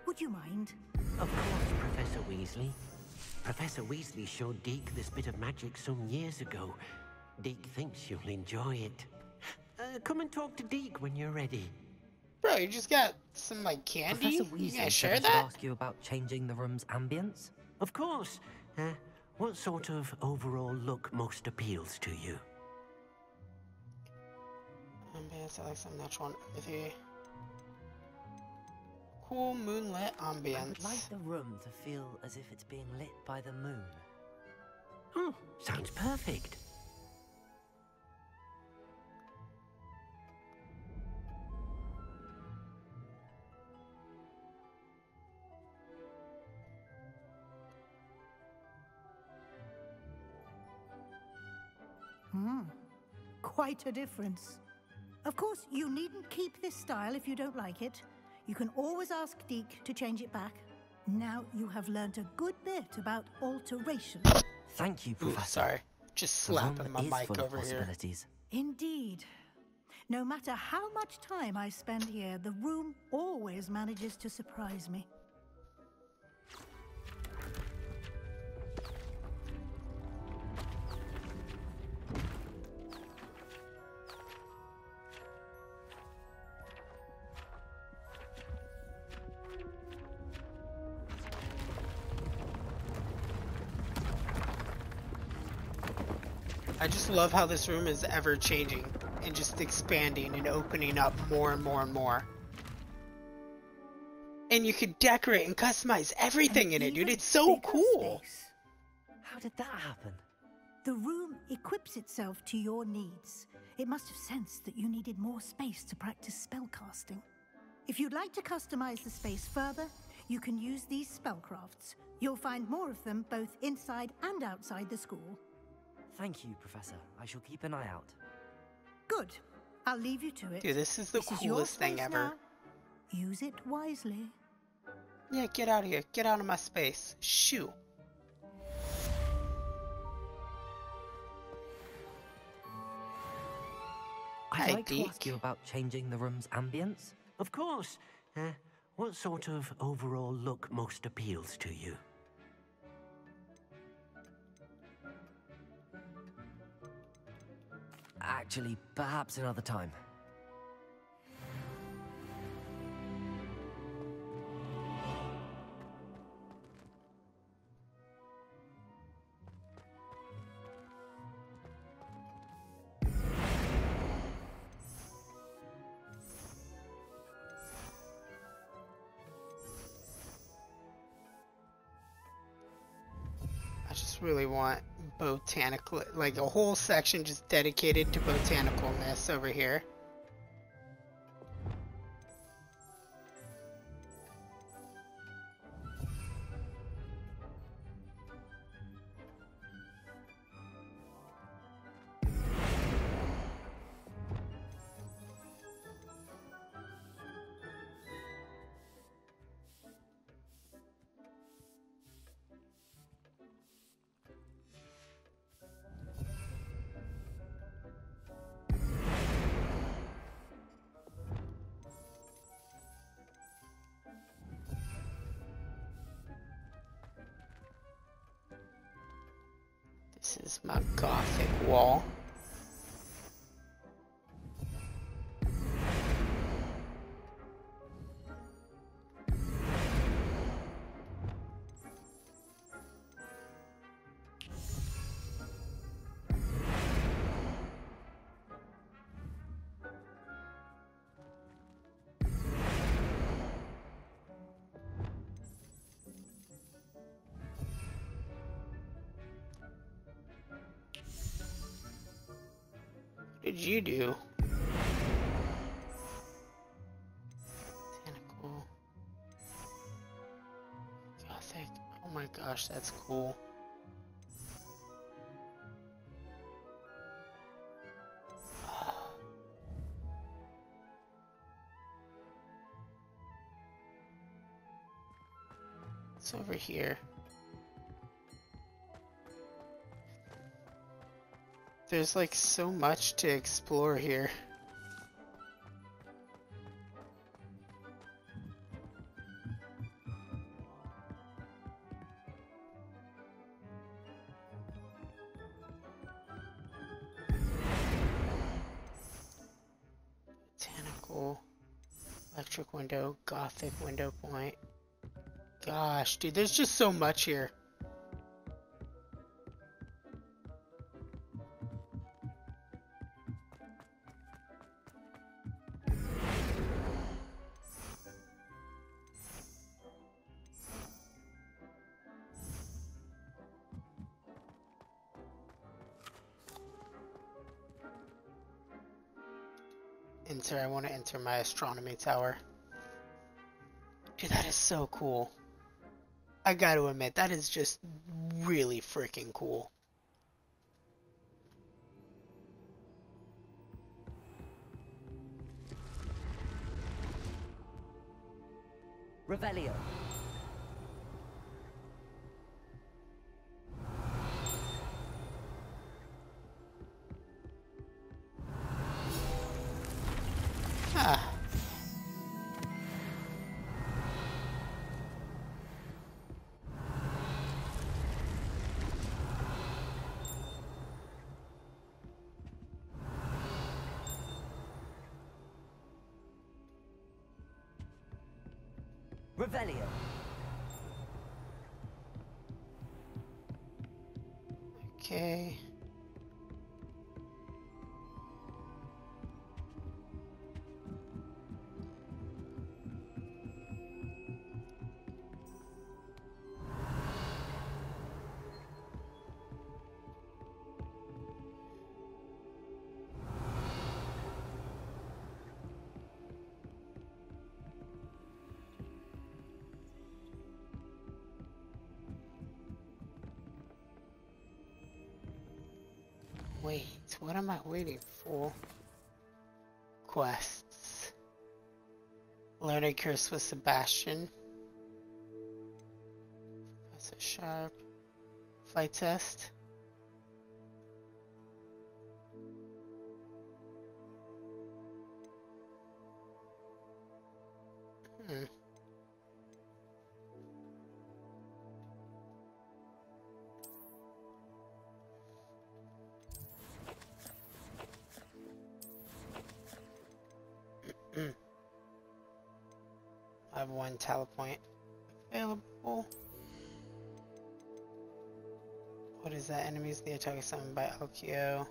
would you mind? Of course, Professor Weasley. Professor Weasley showed Deek this bit of magic some years ago. Deek thinks you'll enjoy it. Uh, come and talk to Deek when you're ready. Bro, you just got some like candy? Professor You Weasley gonna share I should that? ask you about changing the room's ambience. Of course. Uh, what sort of overall look most appeals to you? Ambience, I like some natural and earthy. Cool moonlit I ambience. would like the room to feel as if it's being lit by the moon. Oh, sounds perfect. Hmm. Quite a difference. Of course, you needn't keep this style if you don't like it. You can always ask Deek to change it back. Now you have learnt a good bit about alteration. Thank you, Ooh, Professor. sorry. Just The room slapping my is mic full of over here. possibilities. Indeed. No matter how much time I spend here, the room always manages to surprise me. Just love how this room is ever changing. and just expanding and opening up more and more and more. And you can decorate and customize everything in it, dude. It's so cool. How did that happen? The room equips itself to your needs. It must have sensed that you needed more space to practice spellcasting. If you'd like to customize the space further, you can use these spellcrafts. You'll find more of them both inside and outside the school. Thank you, Professor. I shall keep an eye out. Good. I'll leave you to it. Dude, this is the This your coolest thing ever. now. Use it wisely. Yeah, get out of here. Get out of my space. Shoo. I'd Hi, like to ask you about changing the room's ambience. Of course. Uh, what sort of overall look most appeals to you? Actually, perhaps another time. Botanical, like a whole section just dedicated to botanicalness over here. Did you do? Botanical. Gothic. Oh my gosh, that's cool. It's over here. There's like so much to explore here. Botanical, electric window, gothic window point. Gosh, dude, there's just so much here. My astronomy tower. Dude, that is so cool. I gotta admit, that is just really freaking cool. Revelio. Wait? What am I waiting for? Quests. Learn a curse with Sebastian. Professor Sharp. Flight test. Is the attack is by Alkio.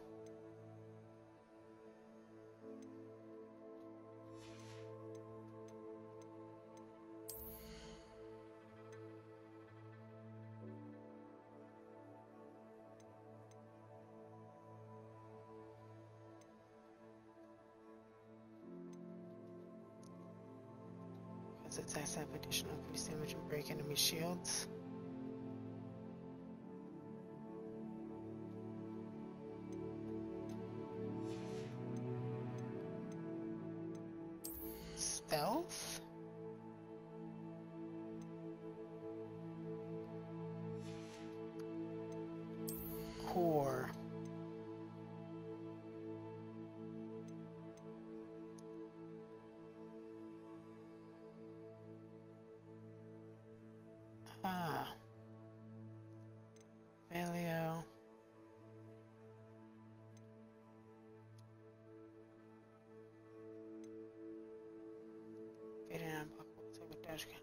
Take with.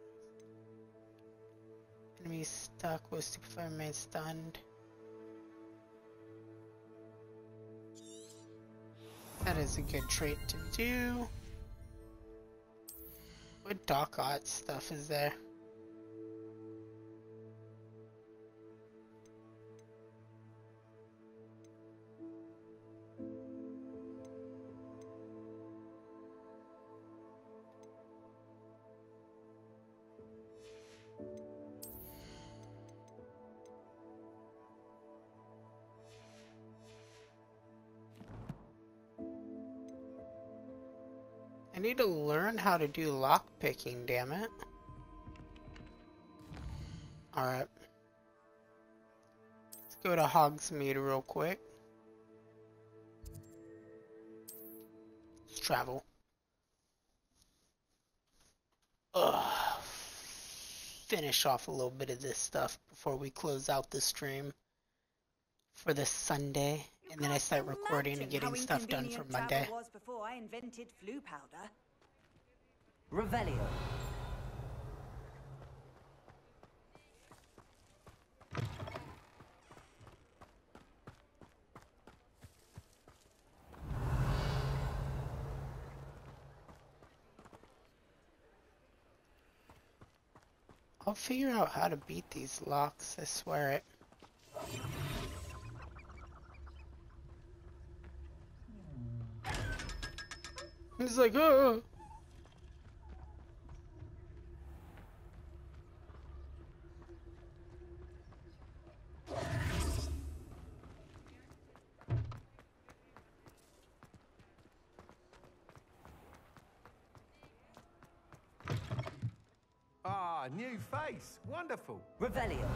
Enemy stuck with stupefy remain stunned. That is a good trait to do. What Doc Ock stuff is there? How to do lock picking, damn it. Alright. Let's go to Hogsmeade real quick. Let's travel. Ugh. Finish off a little bit of this stuff before we close out the stream for this Sunday. And then I start recording and getting stuff done for Monday. was before I invented Floo powder. Revelio. I'll figure out how to beat these locks, I swear it. He's like, oh. Ah, new face. Wonderful. Revelio.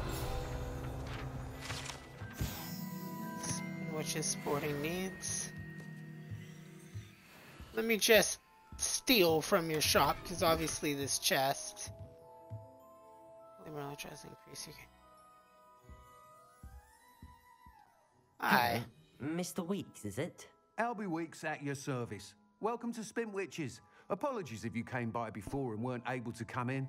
Which is sporting needs. Let me just steal from your shop, because obviously this chest. Liberal trust increase. You. Hi. Mr. Weekes, is it? Albie Weekes at your service. Welcome to Spintwitches. Apologies if you came by before and weren't able to come in.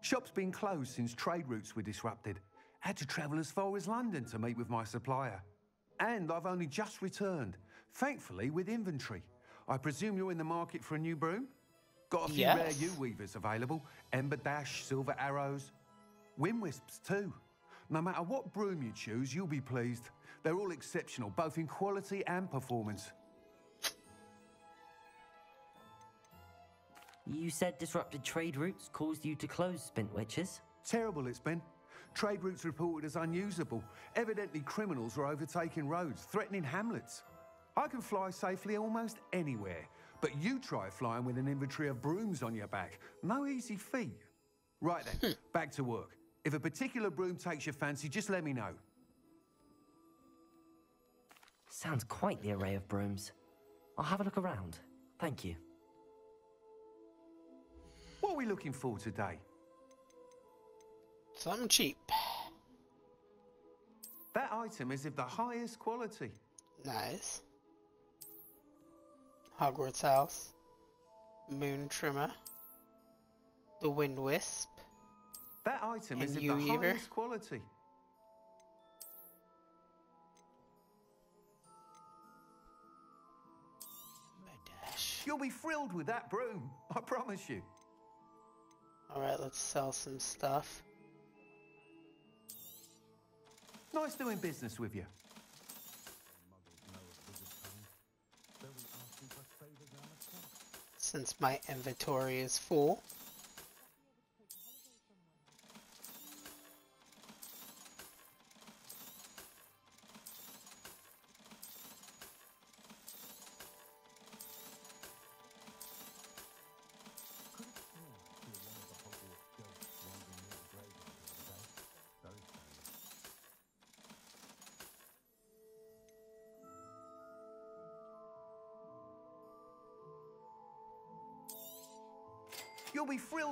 Shop's been closed since trade routes were disrupted. Had to travel as far as London to meet with my supplier. And I've only just returned, thankfully with inventory. I presume you're in the market for a new broom? Got a few Yes. rare U-weavers available. Ember Dash, Silver Arrows. Wind Wisps too. No matter what broom you choose, you'll be pleased. They're all exceptional, both in quality and performance. You said disrupted trade routes caused you to close Spintwitches? Terrible it's been. Trade routes reported as unusable. Evidently, criminals are overtaking roads, threatening hamlets. I can fly safely almost anywhere, but you try flying with an inventory of brooms on your back. No easy feat. Right then, hmm. back to work. If a particular broom takes your fancy, just let me know. Sounds quite the array of brooms. I'll have a look around. Thank you. What are we looking for today? Something cheap. That item is of the highest quality. Nice. Hogwarts House. Moontrimmer. The Wind Wisp. That item is of the Eber? highest quality. You'll be thrilled with that broom, I promise you. Alright, let's sell some stuff. Nice doing business with you. Since my inventory is full.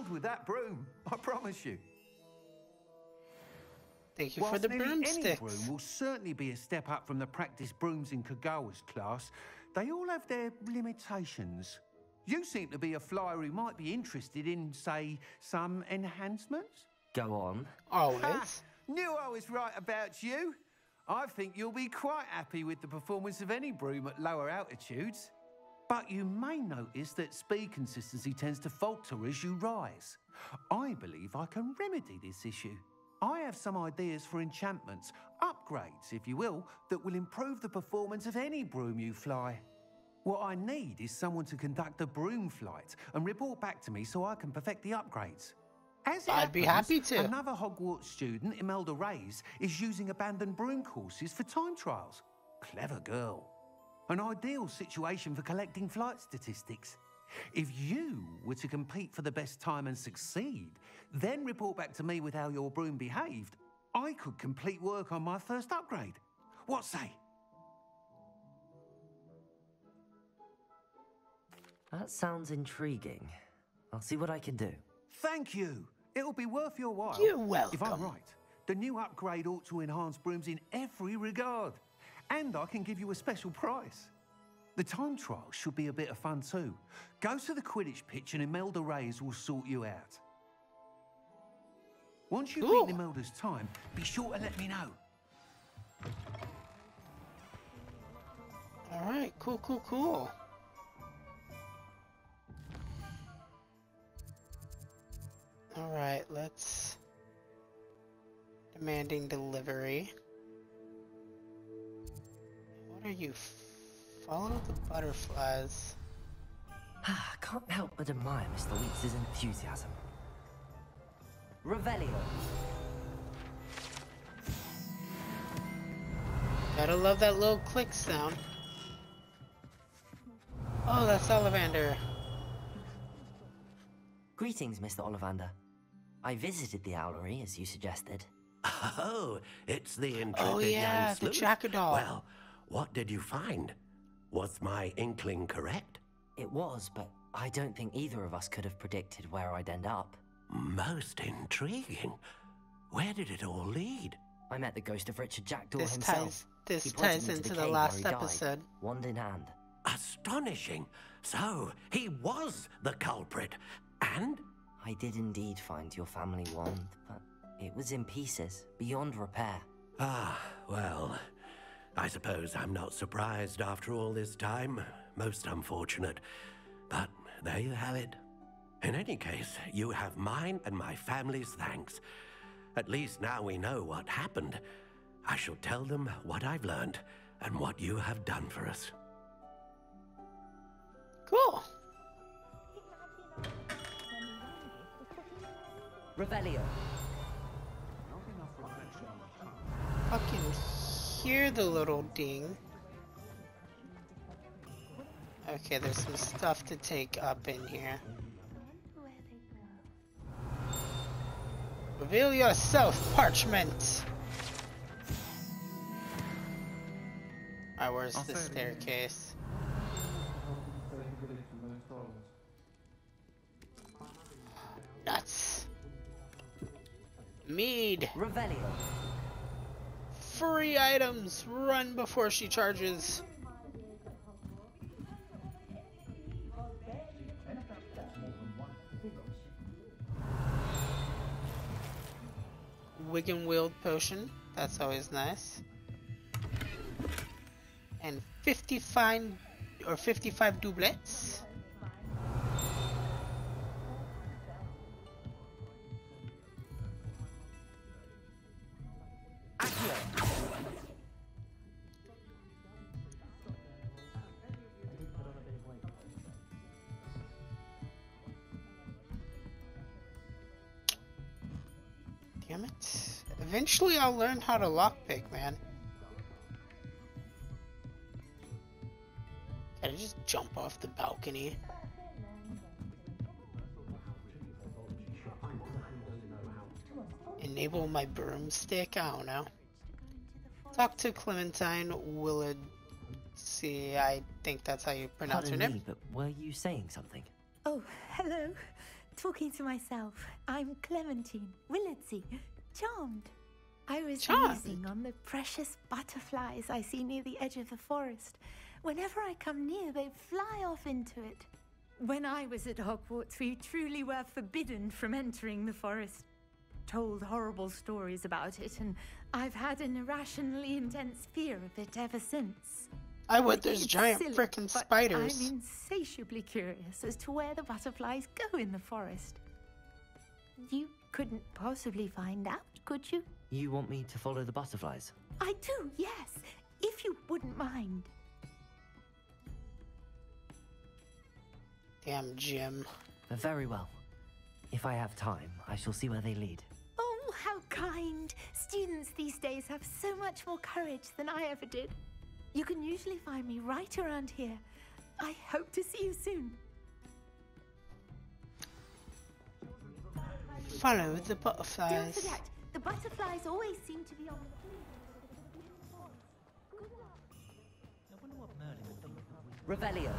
Be with that broom, I promise you. Thank you for Whilst the nearly Any broom will certainly be a step up from the practice brooms in Kogawa's class. They all have their limitations. You seem to be a flyer who might be interested in, say, some enhancements. Go on. Always. Knew I was right about you. I think you'll be quite happy with the performance of any broom at lower altitudes. But you may notice that speed consistency tends to falter as you rise. I believe I can remedy this issue. I have some ideas for enchantments, upgrades, if you will, that will improve the performance of any broom you fly. What I need is someone to conduct a broom flight and report back to me so I can perfect the upgrades. As it I'd be happens, happy to. Another Hogwarts student, Imelda Reyes, is using abandoned broom courses for time trials. Clever girl. An ideal situation for collecting flight statistics. If you were to compete for the best time and succeed, then report back to me with how your broom behaved, I could complete work on my first upgrade. What say? That sounds intriguing. I'll see what I can do. Thank you. It'll be worth your while. You're welcome. If I'm right, the new upgrade ought to enhance brooms in every regard. And I can give you a special price. The time trial should be a bit of fun too. Go to the Quidditch pitch and Imelda Reyes will sort you out. Once you've Cool. beaten Imelda's time, be sure to let me know. Alright, cool, cool, cool. Alright, let's... Demanding delivery. What are you? Follow the butterflies. [SIGHS] I can't help but admire Mr. Weekes' enthusiasm. Revelio. Gotta love that little click sound. Oh, that's Ollivander. Greetings, Mr. Ollivander. I visited the Owlery, as you suggested. [LAUGHS] Oh, it's the oh, intrepid Oh yeah, young the sleuth. Jackdaw. Well, what did you find? Was my inkling correct? It was, but I don't think either of us could have predicted where I'd end up. Most intriguing. Where did it all lead? I met the ghost of Richard Jackdaw This himself. ties- this He pointed ties me into the the last where he died, episode. wand in hand. Astonishing. So, he was the culprit. And? I did indeed find your family wand, but it was in pieces, beyond repair. Ah, well, I suppose I'm not surprised after all this time. Most unfortunate. But there you have it. In any case, you have mine and my family's thanks. At least now we know what happened. I shall tell them what I've learned and what you have done for us. Cool. Revelio. Not enough hear the little ding. Okay, there's some stuff to take up in here. Reveal yourself, parchment! Alright, where's the staircase? Nuts. Mead. Revelio. Free items. Run before she charges. Wiggenweld potion. That's always nice. And 55 or 55 doublets. Eventually I'll learn how to lockpick, man. Can I just jump off the balcony? Enable my broomstick? I don't know. Talk to Clementine Willard. See, I think that's how you pronounce Pardon her me, but were you saying something? Oh, hello. Talking to myself. I'm Clementine Willardsey. Charmed. I was Charmed? musing on the precious butterflies I see near the edge of the forest. Whenever I come near, they fly off into it. When I was at Hogwarts, we truly were forbidden from entering the forest. Told horrible stories about it, and I've had an irrationally intense fear of it ever since. I would, there's It's giant silly, frickin' but spiders. I'm insatiably curious as to where the butterflies go in the forest. You couldn't possibly find out, could you? You want me to follow the butterflies? I do, yes, if you wouldn't mind. Damn Jim. Very well. If I have time, I shall see where they lead. Oh, how kind! Students these days have so much more courage than I ever did. You can usually find me right around here. I hope to see you soon. Follow the Don't butterflies. forget, the butterflies always seem to be on the Revelio.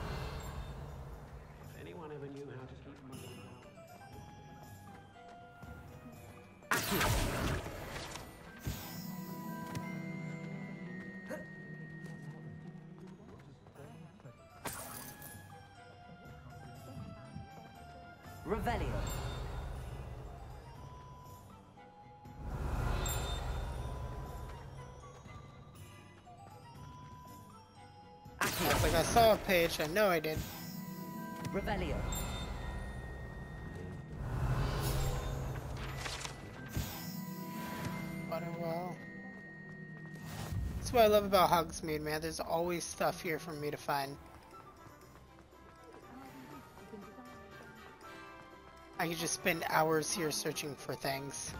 If anyone ever knew how to keep money. Revelio. Saw a page, I know I did. Revelio. Butterwell. That's what I love about Hogsmeade, man. There's always stuff here for me to find. I could just spend hours here searching for things.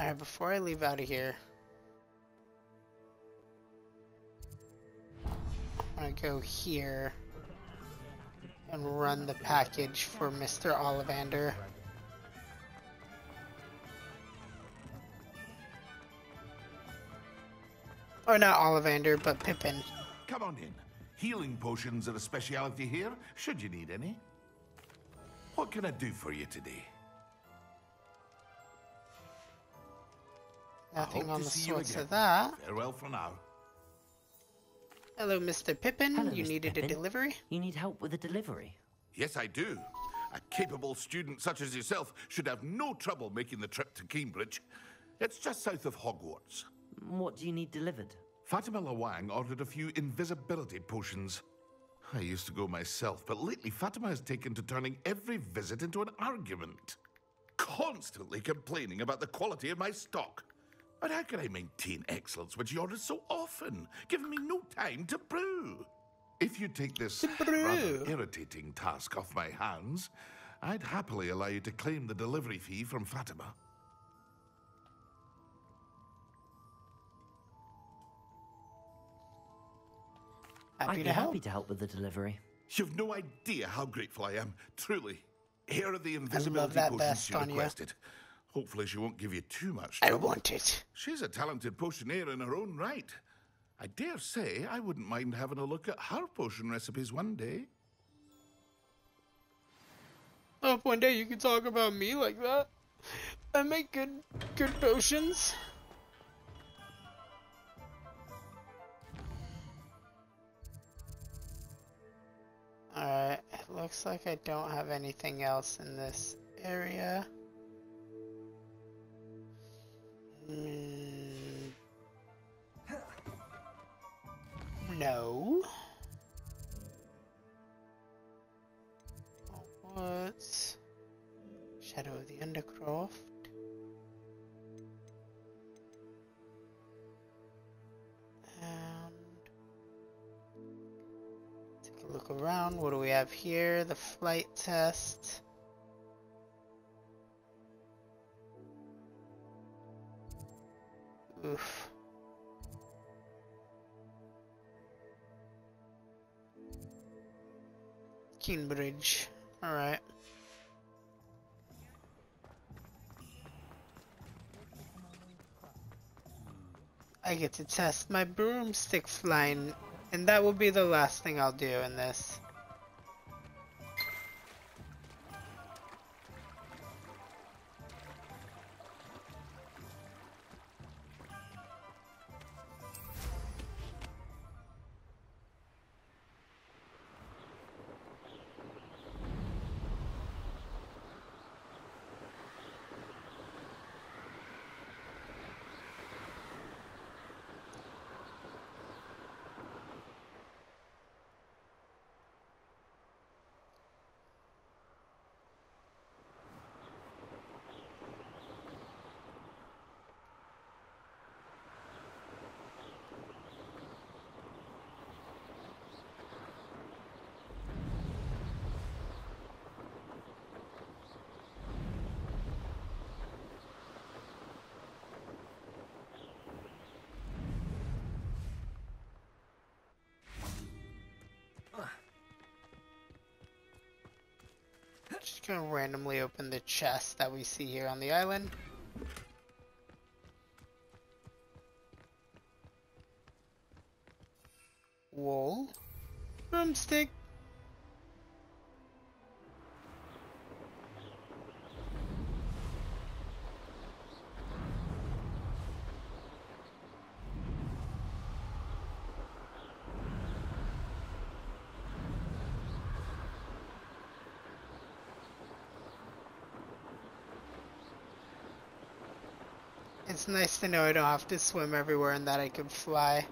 Alright, before I leave out of here, go here and run the package for Mr. Ollivander. Or not Ollivander, but Pippin. Come on in. Healing potions are a speciality here, should you need any. What can I do for you today? Nothing on the see you sorts again. of that. Farewell for now. Hello, Mr. Pippin. Hello, you Mr. needed Pippin. a delivery? You need help with a delivery? Yes, I do. A capable student such as yourself should have no trouble making the trip to Keenbridge. It's just south of Hogwarts. What do you need delivered? Fatima Lawang ordered a few invisibility potions. I used to go myself, but lately Fatima has taken to turning every visit into an argument. Constantly complaining about the quality of my stock. But how can I maintain excellence which you order so often, giving me no time to brew? If you take this rather irritating task off my hands, I'd happily allow you to claim the delivery fee from Fatima. Happy I'd be to happy to help with the delivery. You've no idea how grateful I am, truly. Here are the invisibility potions you requested. You requested. Hopefully she won't give you too much I want it. She's a talented potioneer in her own right. I dare say I wouldn't mind having a look at her potion recipes one day. Oh, one day you can talk about me like that. I make good, good potions. Alright, it looks like I don't have anything else in this area. Mm. No. Woods. Shadow of the Undercroft. And take a look around. What do we have here? The flight test. Oof. Alright. I get to test my broomstick flying, and that will be the last thing I'll do in this. Just gonna randomly open the chest that we see here on the island. Wool. Broomstick. It's nice to know I don't have to swim everywhere and that I can fly.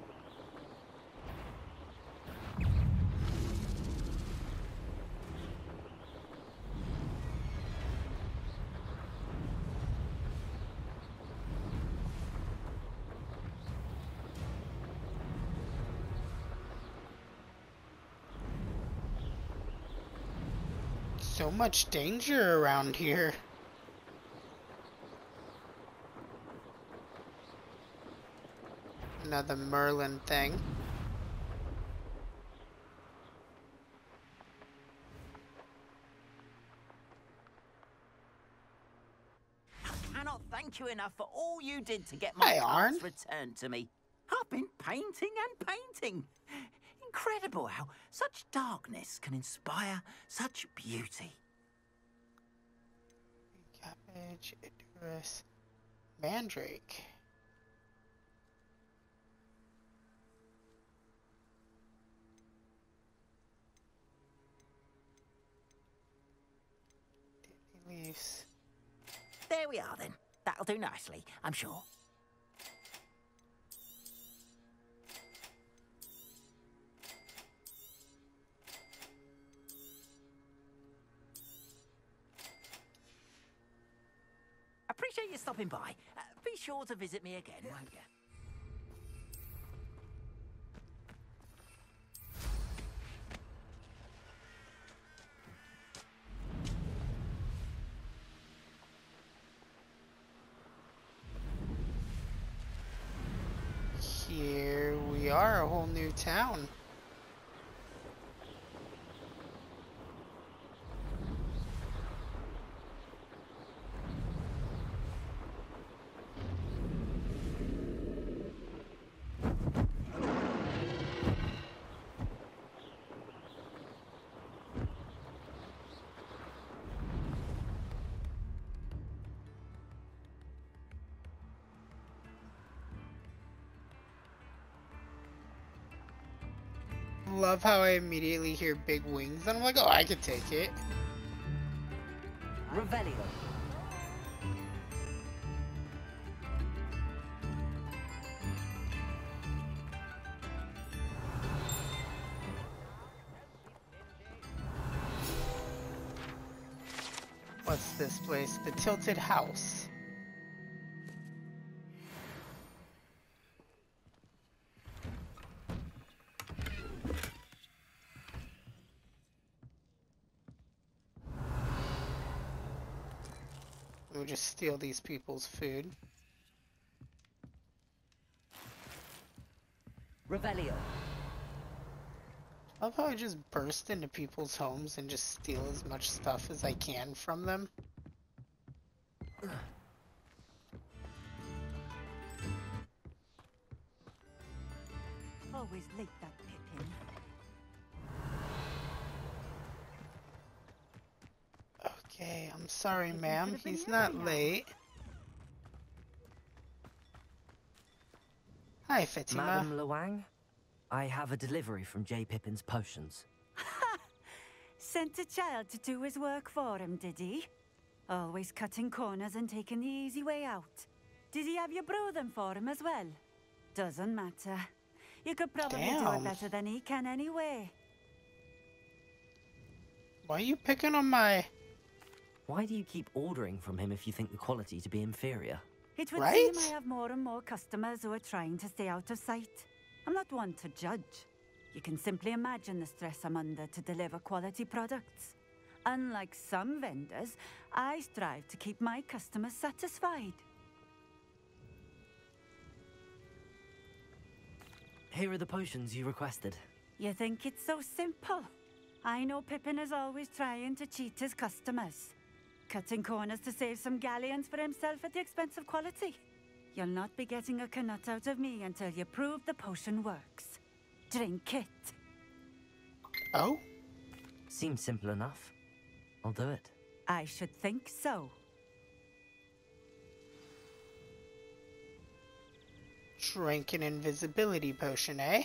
So much danger around here. Another Merlin thing. I cannot thank you enough for all you did to get my Hey, Arn. returned to me. I've been painting and painting. Incredible how such darkness can inspire such beauty. Cabbage, Idris, Mandrake. There we are then. That'll do nicely, I'm sure. Appreciate you stopping by. Uh, be sure to visit me again, won't you? Love how I immediately hear big wings and I'm like, oh, I could take it. Revelio. What's this place? The Tilted House. Just steal these people's food. Revelio. I love how I just burst into people's homes and just steal as much stuff as I can from them. Always late, that Okay, I'm sorry, ma'am. He's not late. Hi, Fatima. Madam Luang, I have a delivery from J. Pippin's Potions. Ha! [LAUGHS] Sent a child to do his work for him, did he? Always cutting corners and taking the easy way out. Did he have you brew them for him as well? Doesn't matter. You could probably do it better than he can anyway. Why are you picking on my... Why do you keep ordering from him if you think the quality to be inferior? It would Right? seem I have more and more customers who are trying to stay out of sight. I'm not one to judge. You can simply imagine the stress I'm under to deliver quality products. Unlike some vendors, I strive to keep my customers satisfied. Here are the potions you requested. You think it's so simple? I know Pippin is always trying to cheat his customers. Cutting corners to save some galleons for himself at the expense of quality. You'll not be getting a Knut out of me until you prove the potion works. Drink it. Oh? Seems simple enough. I'll do it. I should think so. Drink an invisibility potion, eh?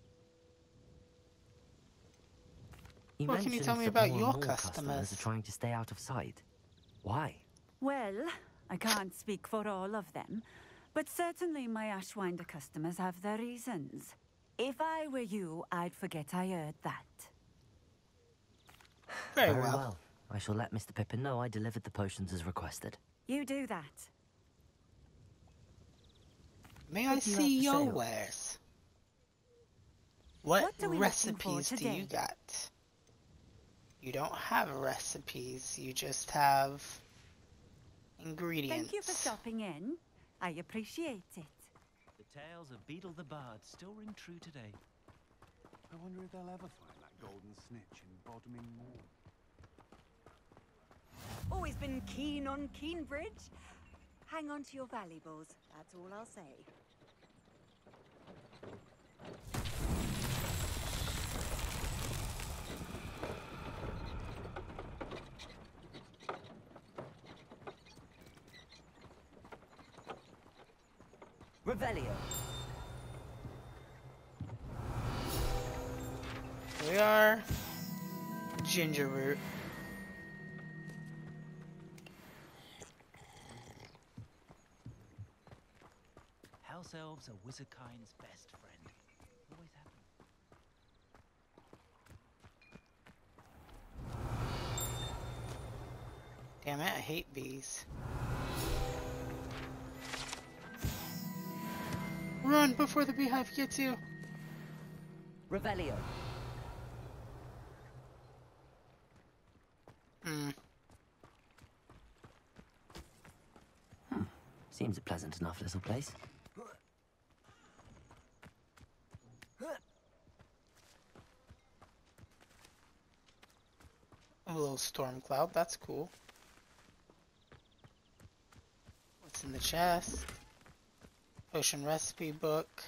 You What can you tell me about your more customers? are trying to stay out of sight. Why? Well, I can't speak for all of them, but certainly my Ashwinder customers have their reasons. If I were you, I'd forget I heard that. Very well. I shall let Mr. Pippin know I delivered the potions as requested. You do that. May I you see your for sale? wares? What, What are we looking for recipes do you today? got? You don't have recipes, you just have ingredients. Thank you for stopping in. I appreciate it. The tales of Beedle the Bard still ring true today. I wonder if they'll ever find that golden snitch in Bodmin Moor. Always been keen on Keenbridge. Hang on to your valuables, that's all I'll say. Revelio. We are ginger root. House elves are Wizardkind's best friend. Always have been. Damn it, I hate bees. Run before the beehive gets you. Revelio. Hmm. Hmm. Seems a pleasant enough little place. A little storm cloud, that's cool. What's in the chest? Potion recipe book.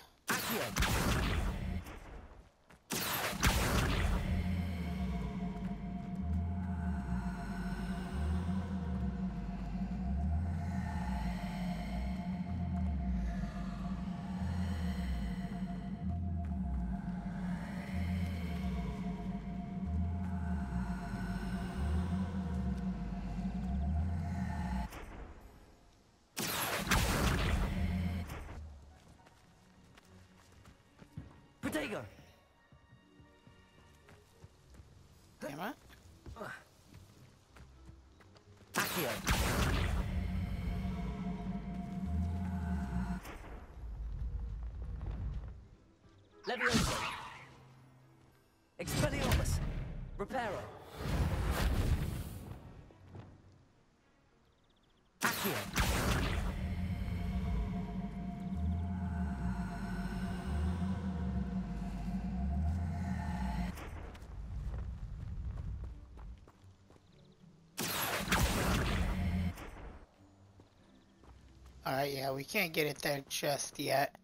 Yeah, we can't get it there just yet.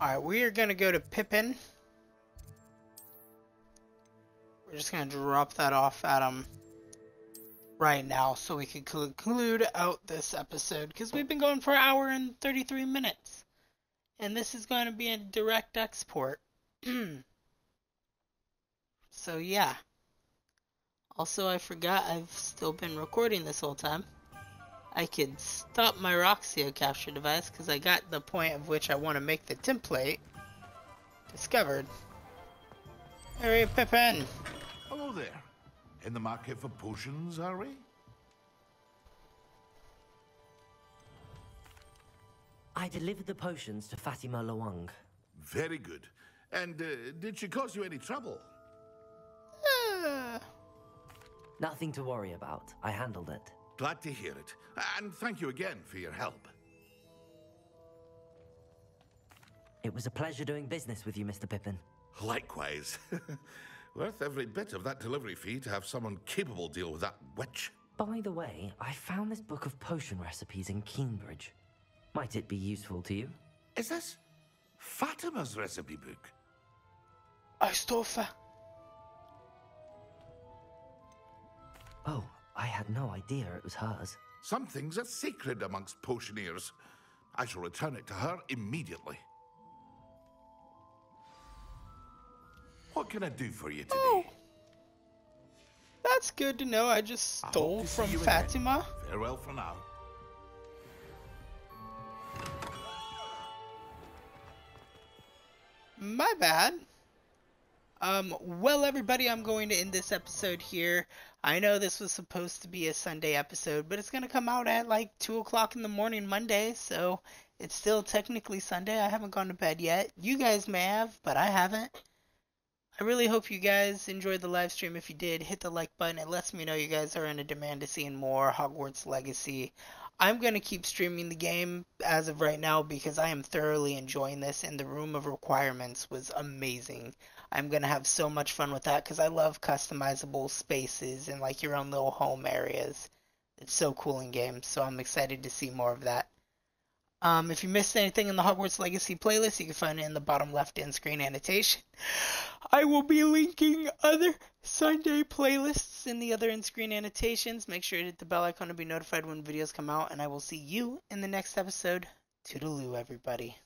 Alright, we are gonna go to Pippin. We're just gonna drop that off at him right now so we can conclude out this episode because we've been going for an hour and 33 minutes. And this is going to be a direct export. [CLEARS THROAT] so yeah. Also, I forgot I've still been recording this whole time. I could stop my Roxio capture device because I got the point of which I want to make the template discovered. Harry Pippin! Hello there. In the market for potions, are we? I delivered the potions to Fatima Lawang. Very good. And uh, did she cause you any trouble? Uh. Nothing to worry about. I handled it. Glad to hear it. And thank you again for your help. It was a pleasure doing business with you, Mr. Pippin. Likewise. [LAUGHS] Worth every bit of that delivery fee to have someone capable deal with that witch. By the way, I found this book of potion recipes in Keenbridge. Might it be useful to you? Is this Fatima's recipe book? I stole fa- Oh, I had no idea it was hers. Some things are sacred amongst potioneers. I shall return it to her immediately. What can I do for you today? Oh. That's good to know. I just stole from Fatima. Again. Farewell for now. My bad. Um, well, everybody, I'm going to end this episode here. I know this was supposed to be a Sunday episode, but it's going to come out at like 2 o'clock in the morning Monday, so it's still technically Sunday. I haven't gone to bed yet. You guys may have, but I haven't. I really hope you guys enjoyed the live stream. If you did, hit the like button. It lets me know you guys are in a demand to seeing more Hogwarts Legacy. I'm going to keep streaming the game as of right now because I am thoroughly enjoying this, and the Room of Requirements was amazing. I'm going to have so much fun with that because I love customizable spaces and like your own little home areas. It's so cool in games, so I'm excited to see more of that. Um, if you missed anything in the Hogwarts Legacy playlist, you can find it in the bottom left end screen annotation. I will be linking other Sunday playlists in the other end screen annotations. Make sure to hit the bell icon to be notified when videos come out, and I will see you in the next episode. Toodaloo, everybody.